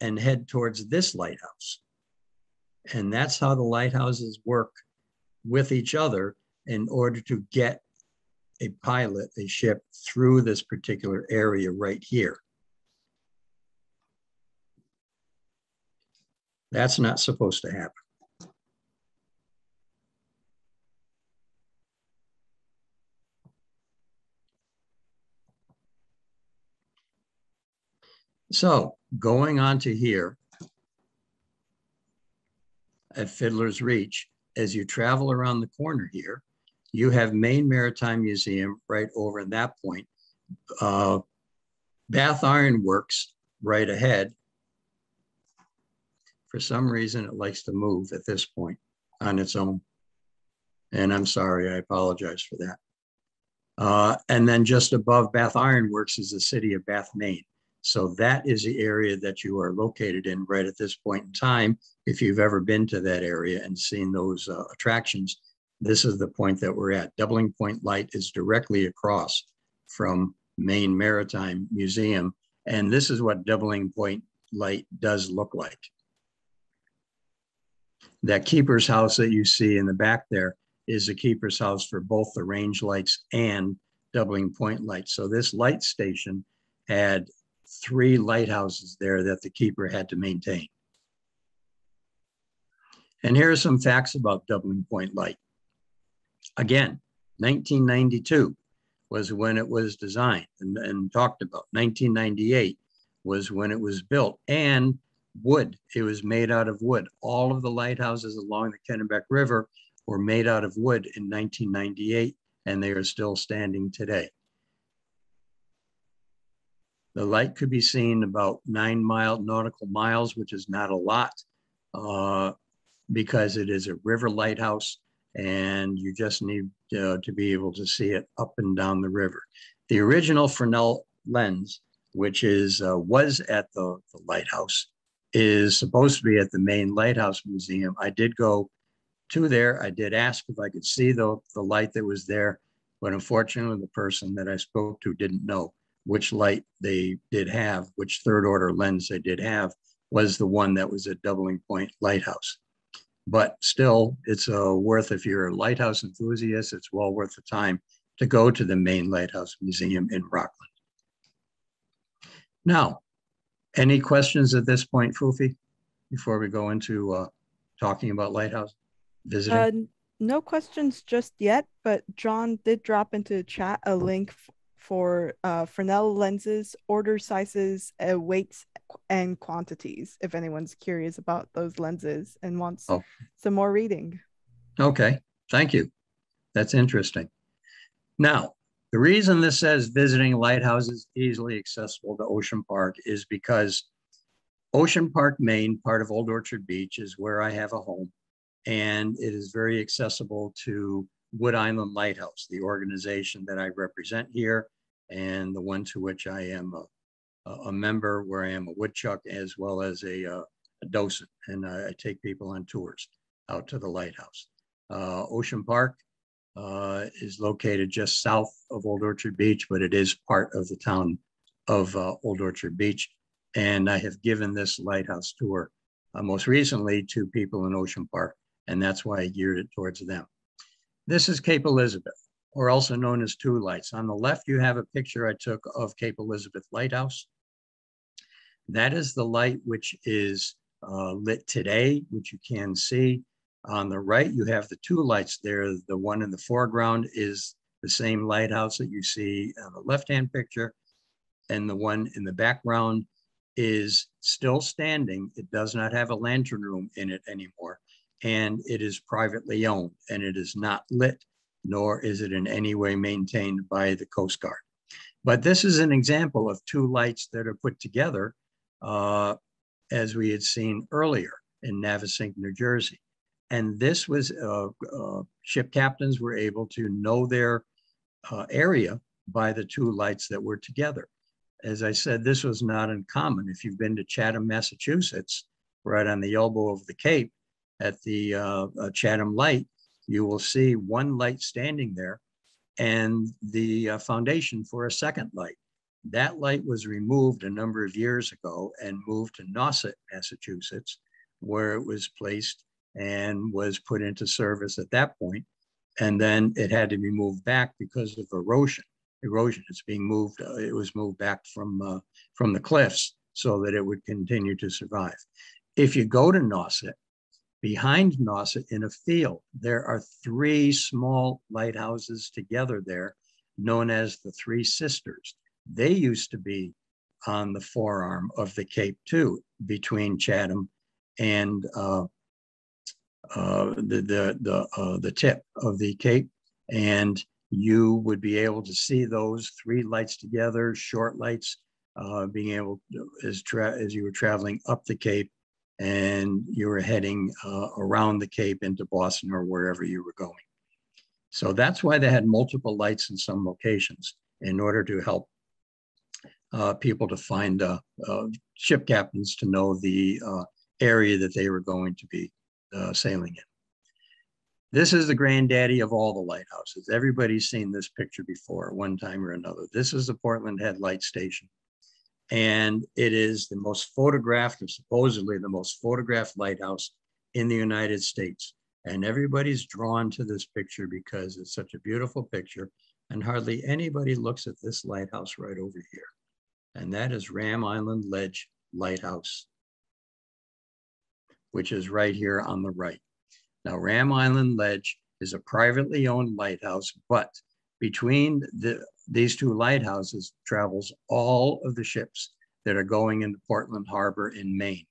and head towards this lighthouse. And that's how the lighthouses work with each other in order to get a pilot, a ship through this particular area right here. That's not supposed to happen. So going on to here at Fiddler's Reach, as you travel around the corner here, you have Maine Maritime Museum right over in that point. Uh, Bath Iron Works right ahead. For some reason, it likes to move at this point on its own. And I'm sorry, I apologize for that. Uh, and then just above Bath Iron Works is the city of Bath, Maine. So that is the area that you are located in right at this point in time. If you've ever been to that area and seen those uh, attractions, this is the point that we're at. Doubling Point Light is directly across from Maine Maritime Museum. And this is what Doubling Point Light does look like. That keeper's house that you see in the back there is the keeper's house for both the range lights and Doubling Point Light. So this light station had three lighthouses there that the keeper had to maintain. And here are some facts about Doubling Point Light. Again, 1992 was when it was designed and, and talked about. 1998 was when it was built and wood. It was made out of wood. All of the lighthouses along the Kennebec River were made out of wood in 1998 and they are still standing today. The light could be seen about nine mile nautical miles, which is not a lot uh, because it is a river lighthouse and you just need uh, to be able to see it up and down the river. The original Fresnel lens, which is uh, was at the, the lighthouse, is supposed to be at the Maine Lighthouse Museum. I did go to there. I did ask if I could see the, the light that was there, but unfortunately, the person that I spoke to didn't know which light they did have, which third order lens they did have, was the one that was at Doubling Point Lighthouse. But still, it's uh, worth, if you're a lighthouse enthusiast, it's well worth the time to go to the Maine Lighthouse Museum in Rockland. Now, any questions at this point, Fufi, before we go into uh, talking about lighthouse visiting? Uh, no questions just yet, but John did drop into chat a link for uh, Fresnel lenses, order sizes, uh, weights, and quantities. If anyone's curious about those lenses and wants oh. some more reading. Okay, thank you. That's interesting. Now, the reason this says visiting lighthouses easily accessible to Ocean Park is because Ocean Park, Maine, part of Old Orchard Beach, is where I have a home, and it is very accessible to Wood Island Lighthouse, the organization that I represent here, and the one to which I am a, a member, where I am a woodchuck as well as a, uh, a docent, and I, I, take people on tours out to the lighthouse. Uh, Ocean Park uh, is located just south of Old Orchard Beach, but it is part of the town of uh, Old Orchard Beach. And I have given this lighthouse tour uh, most recently to people in Ocean Park, and that's why I geared it towards them. This is Cape Elizabeth, or also known as Two Lights. On the left, you have a picture I took of Cape Elizabeth Lighthouse. That is the light which is uh, lit today, which you can see. On the right, you have the two lights there. The one in the foreground is the same lighthouse that you see on the left-hand picture. And the one in the background is still standing. It does not have a lantern room in it anymore and it is privately owned and it is not lit, nor is it in any way maintained by the Coast Guard. But this is an example of two lights that are put together uh, as we had seen earlier in Navesink, New Jersey. And this was, uh, uh, ship captains were able to know their uh, area by the two lights that were together. As I said, this was not uncommon. If you've been to Chatham, Massachusetts, right on the elbow of the Cape, at the uh, uh, Chatham Light, you will see one light standing there and the uh, foundation for a second light. That light was removed a number of years ago and moved to Nauset, Massachusetts, where it was placed and was put into service at that point. And then it had to be moved back because of erosion. Erosion, it's being moved, uh, it was moved back from, uh, from the cliffs so that it would continue to survive. If you go to Nauset, behind Nauset in a field, there are three small lighthouses together there known as the Three Sisters. They used to be on the forearm of the Cape too, between Chatham and uh, uh, the the the uh, the tip of the Cape, and you would be able to see those three lights together, short lights, uh, being able to, as as you were traveling up the Cape, and you were heading uh, around the Cape into Boston or wherever you were going. So that's why they had multiple lights in some locations in order to help uh, people to find uh, uh, ship captains to know the uh, area that they were going to be uh, sailing in. This is the granddaddy of all the lighthouses. Everybody's seen this picture before one time or another. This is the Portland Head Light Station. And it is the most photographed or supposedly the most photographed lighthouse in the United States. And everybody's drawn to this picture because it's such a beautiful picture and hardly anybody looks at this lighthouse right over here and that is Ram Island Ledge Lighthouse, which is right here on the right. Now, Ram Island Ledge is a privately owned lighthouse, but between the, these two lighthouses travels all of the ships that are going into Portland Harbor in Maine.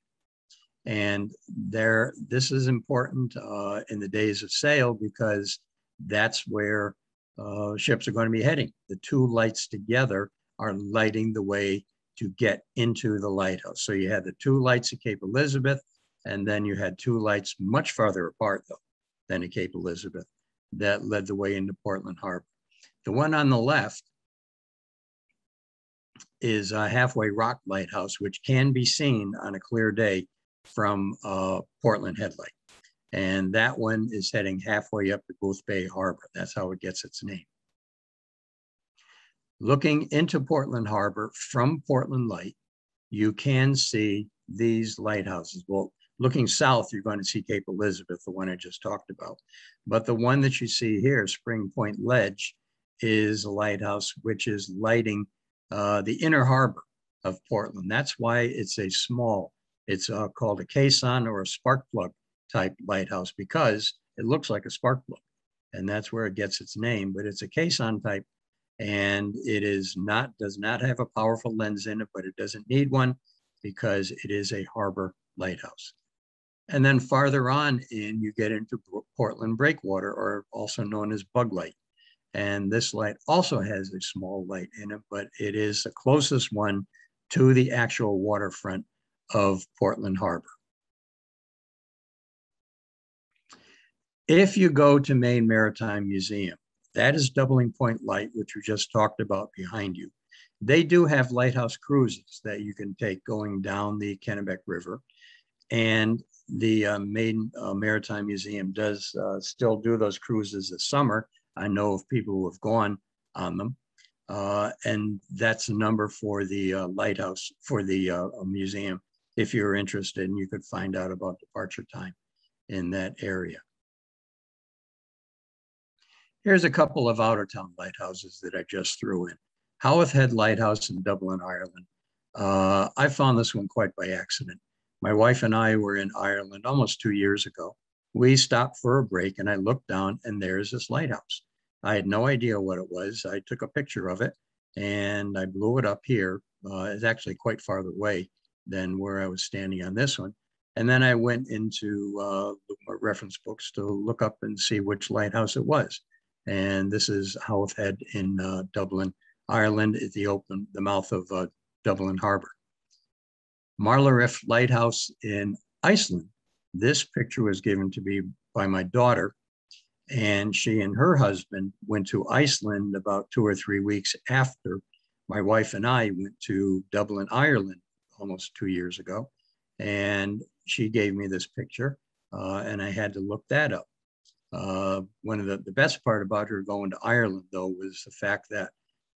And there, this is important uh, in the days of sail because that's where uh, ships are going to be heading. The two lights together are lighting the way to get into the lighthouse. So you had the two lights at Cape Elizabeth, and then you had two lights much farther apart though than at Cape Elizabeth that led the way into Portland Harbor. The one on the left is a halfway rock lighthouse, which can be seen on a clear day from uh, Portland Headlight. And that one is heading halfway up to Boothbay Harbor. That's how it gets its name. Looking into Portland Harbor from Portland Light, you can see these lighthouses. Well, looking south, you're going to see Cape Elizabeth, the one I just talked about. But the one that you see here, Spring Point Ledge, is a lighthouse which is lighting uh, the inner harbor of Portland. That's why it's a small, it's uh, called a caisson or a spark plug type lighthouse because it looks like a spark plug. And that's where it gets its name, but it's a caisson type and it is not does not have a powerful lens in it, but it doesn't need one because it is a harbor lighthouse. And then farther on in, you get into Portland Breakwater, or also known as Bug Light. And this light also has a small light in it, but it is the closest one to the actual waterfront of Portland Harbor. If you go to Maine Maritime Museum, that is Doubling Point Light, which we just talked about behind you. They do have lighthouse cruises that you can take going down the Kennebec River. And the uh, Maine uh, Maritime Museum does uh, still do those cruises this summer. I know of people who have gone on them. Uh, and that's a number for the uh, lighthouse, for the uh, museum. If you're interested, and you could find out about departure time in that area. Here's a couple of outer town lighthouses that I just threw in. Howth Head Lighthouse in Dublin, Ireland. Uh, I found this one quite by accident. My wife and I were in Ireland almost two years ago. We stopped for a break and I looked down and there's this lighthouse. I had no idea what it was. I took a picture of it and I blew it up here. Uh, it's actually quite farther away than where I was standing on this one. And then I went into uh, reference books to look up and see which lighthouse it was and this is Howth Head in uh, Dublin, Ireland, at the open, the mouth of uh, Dublin Harbor. Malarrif Lighthouse in Iceland. This picture was given to me by my daughter, and she and her husband went to Iceland about two or three weeks after my wife and I went to Dublin, Ireland, almost two years ago. And she gave me this picture, uh, and I had to look that up. Uh, one of the, the best part about her going to Ireland, though, was the fact that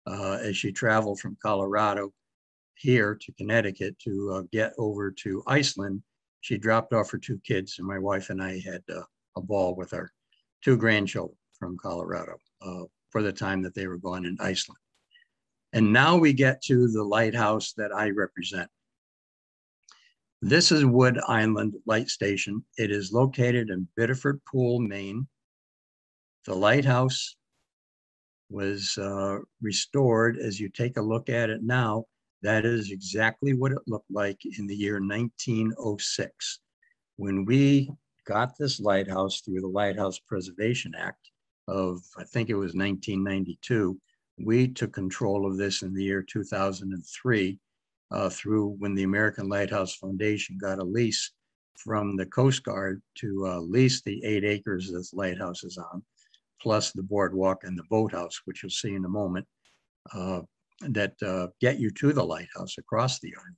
uh, as she traveled from Colorado here to Connecticut to uh, get over to Iceland, she dropped off her two kids, and my wife and I had uh, a ball with our two grandchildren from Colorado uh, for the time that they were gone in Iceland. And now we get to the lighthouse that I represent. This is Wood Island Light Station. It is located in Biddeford Pool, Maine. The lighthouse was uh, restored. As you take a look at it now, that is exactly what it looked like in the year 1906. When we got this lighthouse through the Lighthouse Preservation Act of, I think it was 1992, we took control of this in the year 2003 uh, through when the American Lighthouse Foundation got a lease from the Coast Guard to uh, lease the eight acres this lighthouse is on, plus the boardwalk and the boathouse, which you'll see in a moment, uh, that uh, get you to the lighthouse across the island.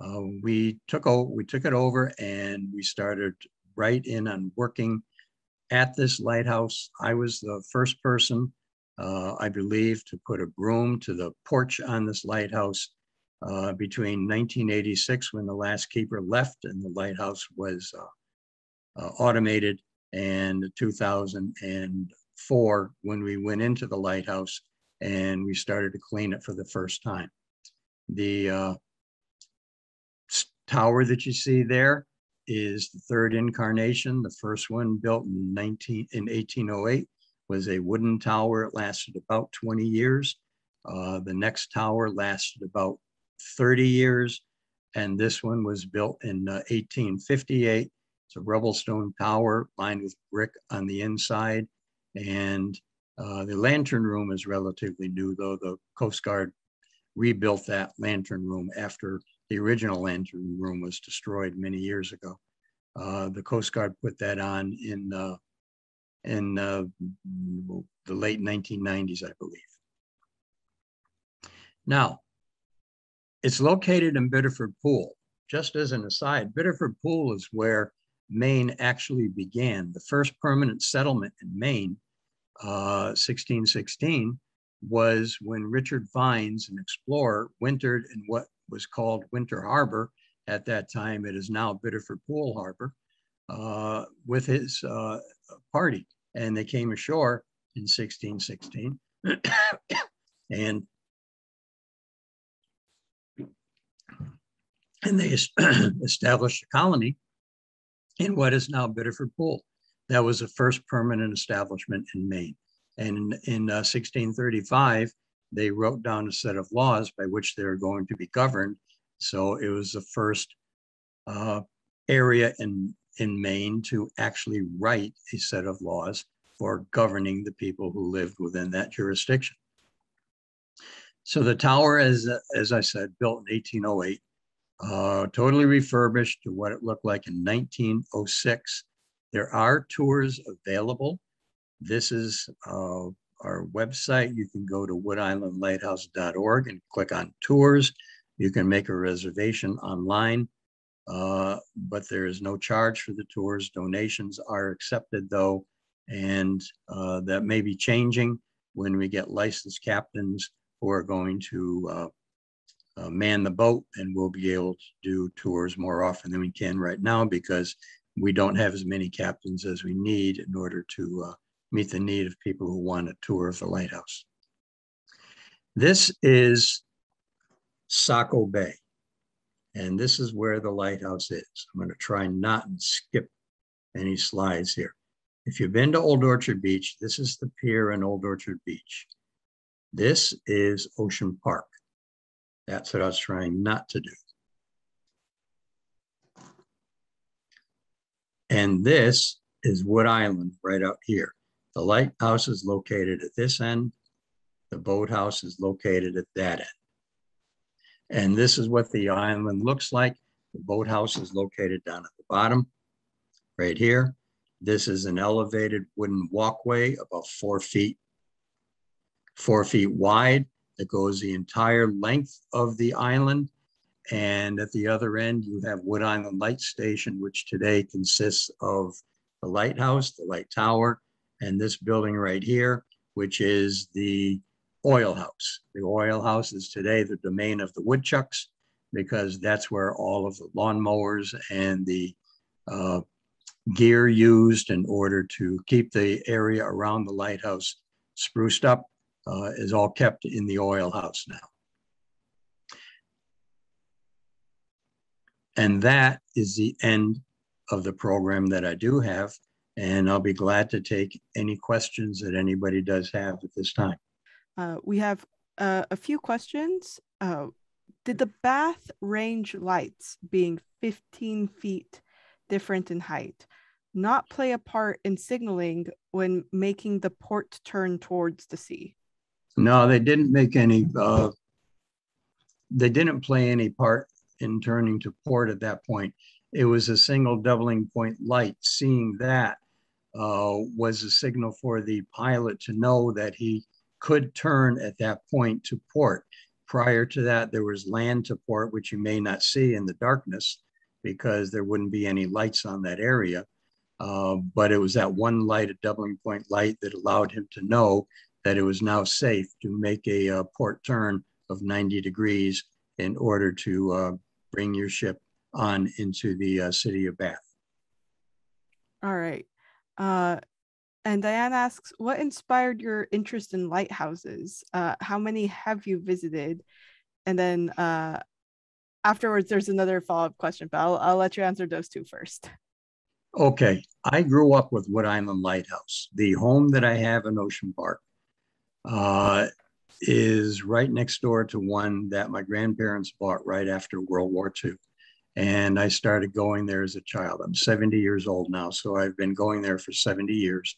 Uh, we took we took it over and we started right in on working at this lighthouse. I was the first person uh, I believe, to put a broom to the porch on this lighthouse uh, between 1986 when the last keeper left and the lighthouse was uh, uh automated and 2004 when we went into the lighthouse and we started to clean it for the first time. The uh, tower that you see there is the third incarnation, the first one built in 19 in 1808 was a wooden tower. It lasted about 20 years. Uh, the next tower lasted about 30 years. And this one was built in uh, 1858. It's a rubble stone tower lined with brick on the inside. And uh, the lantern room is relatively new, though the Coast Guard rebuilt that lantern room after the original lantern room was destroyed many years ago. Uh, the Coast Guard put that on in uh, in uh, the late 1990s, I believe. Now, it's located in Biddeford Pool. Just as an aside, Biddeford Pool is where Maine actually began. The first permanent settlement in Maine, 1616, was when Richard Vines, an explorer, wintered in what was called Winter Harbor. At that time, it is now Biddeford Pool Harbor, uh, with his uh, party. And they came ashore in 1616. *coughs* and and they *coughs* established a colony in what is now Biddeford Pool. That was the first permanent establishment in Maine. And in, in uh, 1635, they wrote down a set of laws by which they were going to be governed. So it was the first uh, area in in Maine to actually write a set of laws for governing the people who lived within that jurisdiction. So the tower, as, as I said, built in 1808, uh, totally refurbished to what it looked like in 1906. There are tours available. This is uh, our website. You can go to woodislandlighthouse.org and click on tours. You can make a reservation online. Uh, but there is no charge for the tours. Donations are accepted though, and uh, that may be changing when we get licensed captains who are going to uh, uh, man the boat and we'll be able to do tours more often than we can right now because we don't have as many captains as we need in order to uh, meet the need of people who want a tour of the lighthouse. This is Saco Bay. And this is where the lighthouse is. I'm going to try not and skip any slides here. If you've been to Old Orchard Beach, this is the pier in Old Orchard Beach. This is Ocean Park. That's what I was trying not to do. And this is Wood Island right out here. The lighthouse is located at this end. The boathouse is located at that end. And this is what the island looks like. The boathouse is located down at the bottom, right here. This is an elevated wooden walkway about four feet, four feet wide that goes the entire length of the island. And at the other end, you have Wood Island Light Station, which today consists of the lighthouse, the light tower, and this building right here, which is the oil house. The oil house is today the domain of the woodchucks because that's where all of the lawnmowers and the uh, gear used in order to keep the area around the lighthouse spruced up uh, is all kept in the oil house now. And that is the end of the program that I do have. And I'll be glad to take any questions that anybody does have at this time. Uh, we have uh, a few questions. Uh, did the Bath range lights being 15 feet different in height not play a part in signaling when making the port turn towards the sea? No, they didn't make any, uh, they didn't play any part in turning to port at that point. It was a single doubling point light. Seeing that uh, was a signal for the pilot to know that he could turn at that point to port. Prior to that, there was land to port, which you may not see in the darkness because there wouldn't be any lights on that area. Uh, but it was that one light, a doubling point light, that allowed him to know that it was now safe to make a uh, port turn of 90 degrees in order to uh, bring your ship on into the uh, city of Bath. All right. Uh, and Diane asks, what inspired your interest in lighthouses? Uh, how many have you visited? And then uh, afterwards, there's another follow up question, but I'll, I'll let you answer those two first. Okay. I grew up with Wood Island Lighthouse. The home that I have in Ocean Park uh, is right next door to one that my grandparents bought right after World War II. And I started going there as a child. I'm 70 years old now, so I've been going there for 70 years.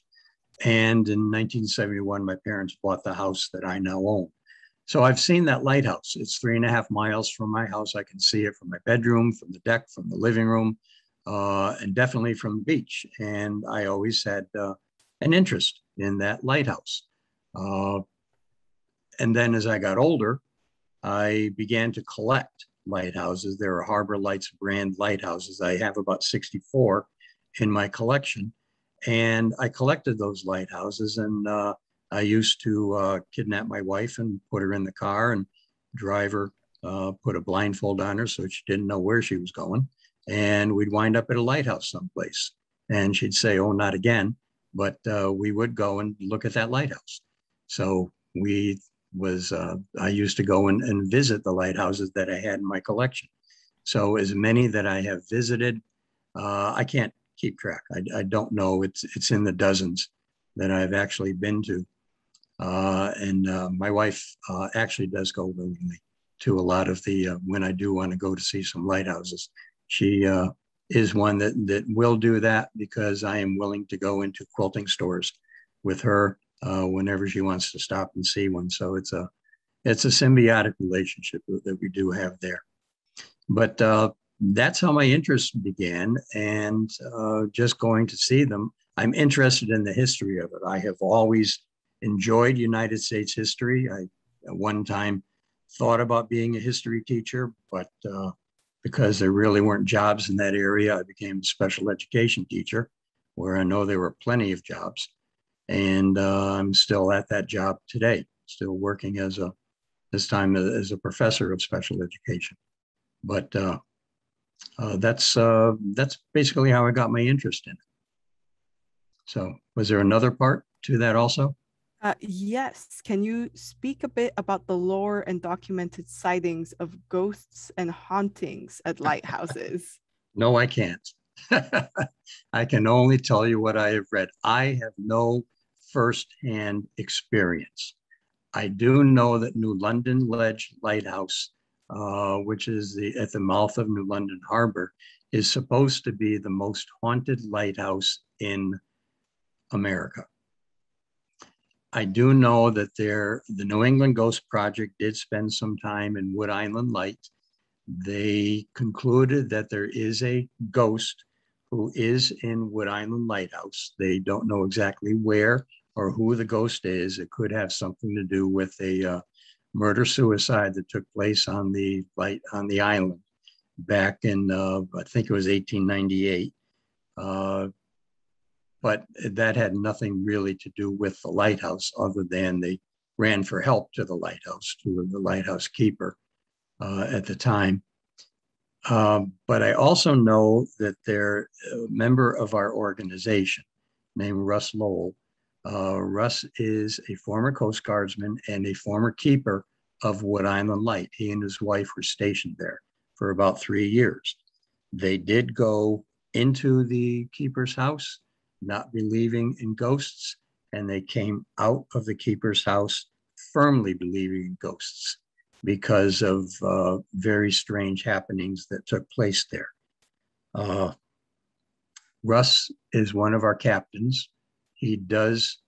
And in 1971, my parents bought the house that I now own. So I've seen that lighthouse. It's three and a half miles from my house. I can see it from my bedroom, from the deck, from the living room, uh, and definitely from the beach. And I always had uh, an interest in that lighthouse. Uh, and then as I got older, I began to collect lighthouses. There are Harbor Lights brand lighthouses. I have about 64 in my collection. And I collected those lighthouses and uh, I used to uh, kidnap my wife and put her in the car and drive her, uh, put a blindfold on her so she didn't know where she was going. And we'd wind up at a lighthouse someplace. And she'd say, Oh, not again. But uh, we would go and look at that lighthouse. So we was, uh, I used to go and, and visit the lighthouses that I had in my collection. So as many that I have visited, uh, I can't keep track. I, I don't know. It's it's in the dozens that I've actually been to, uh, and uh, my wife uh, actually does go willingly to a lot of the uh, when I do want to go to see some lighthouses. She uh, is one that that will do that because I am willing to go into quilting stores with her uh, whenever she wants to stop and see one. So it's a it's a symbiotic relationship that we do have there. But that's how my interest began and uh, just going to see them i'm interested in the history of it i have always enjoyed united states history i at one time thought about being a history teacher but uh, because there really weren't jobs in that area i became a special education teacher where i know there were plenty of jobs and uh, i'm still at that job today still working as a this time as a professor of special education but uh, uh, that's uh, that's basically how I got my interest in it. So, was there another part to that also? Uh, yes. Can you speak a bit about the lore and documented sightings of ghosts and hauntings at lighthouses? *laughs* no, I can't. *laughs* I can only tell you what I have read. I have no firsthand experience. I do know that New London Ledge Lighthouse uh, which is the at the mouth of New London Harbor, is supposed to be the most haunted lighthouse in America. I do know that there, the New England Ghost Project did spend some time in Wood Island Light. They concluded that there is a ghost who is in Wood Island Lighthouse. They don't know exactly where or who the ghost is. It could have something to do with a uh, murder suicide that took place on the light on the island back in uh, I think it was 1898. Uh, but that had nothing really to do with the lighthouse, other than they ran for help to the lighthouse, to the lighthouse keeper uh, at the time. Um, but I also know that they're a member of our organization named Russ Lowell. Uh, Russ is a former Coast Guardsman and a former keeper of Wood Island Light. He and his wife were stationed there for about three years. They did go into the keeper's house, not believing in ghosts, and they came out of the keeper's house firmly believing in ghosts because of uh, very strange happenings that took place there. Uh, Russ is one of our captains. He does,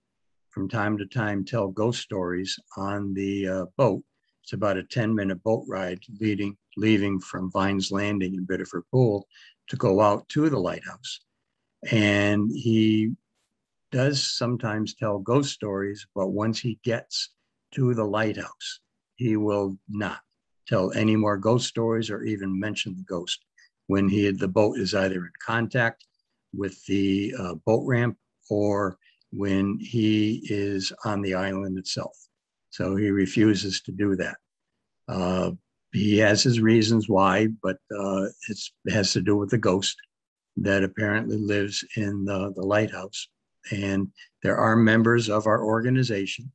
from time to time, tell ghost stories on the uh, boat. It's about a 10 minute boat ride leading, leaving from Vines Landing in Biddeford Pool to go out to the lighthouse. And he does sometimes tell ghost stories, but once he gets to the lighthouse, he will not tell any more ghost stories or even mention the ghost when he the boat is either in contact with the uh, boat ramp or when he is on the island itself. So he refuses to do that. Uh, he has his reasons why, but uh, it has to do with the ghost that apparently lives in the, the lighthouse. And there are members of our organization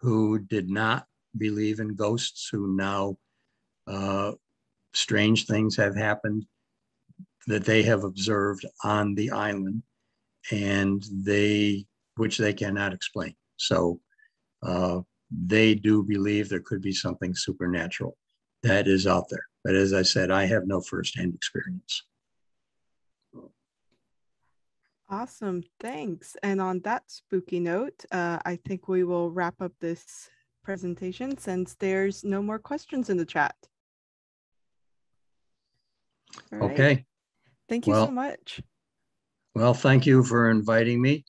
who did not believe in ghosts who now uh, strange things have happened that they have observed on the island and they which they cannot explain so uh, they do believe there could be something supernatural that is out there but as i said i have no firsthand experience awesome thanks and on that spooky note uh, i think we will wrap up this presentation since there's no more questions in the chat. All okay. Thank you well, so much. Well, thank you for inviting me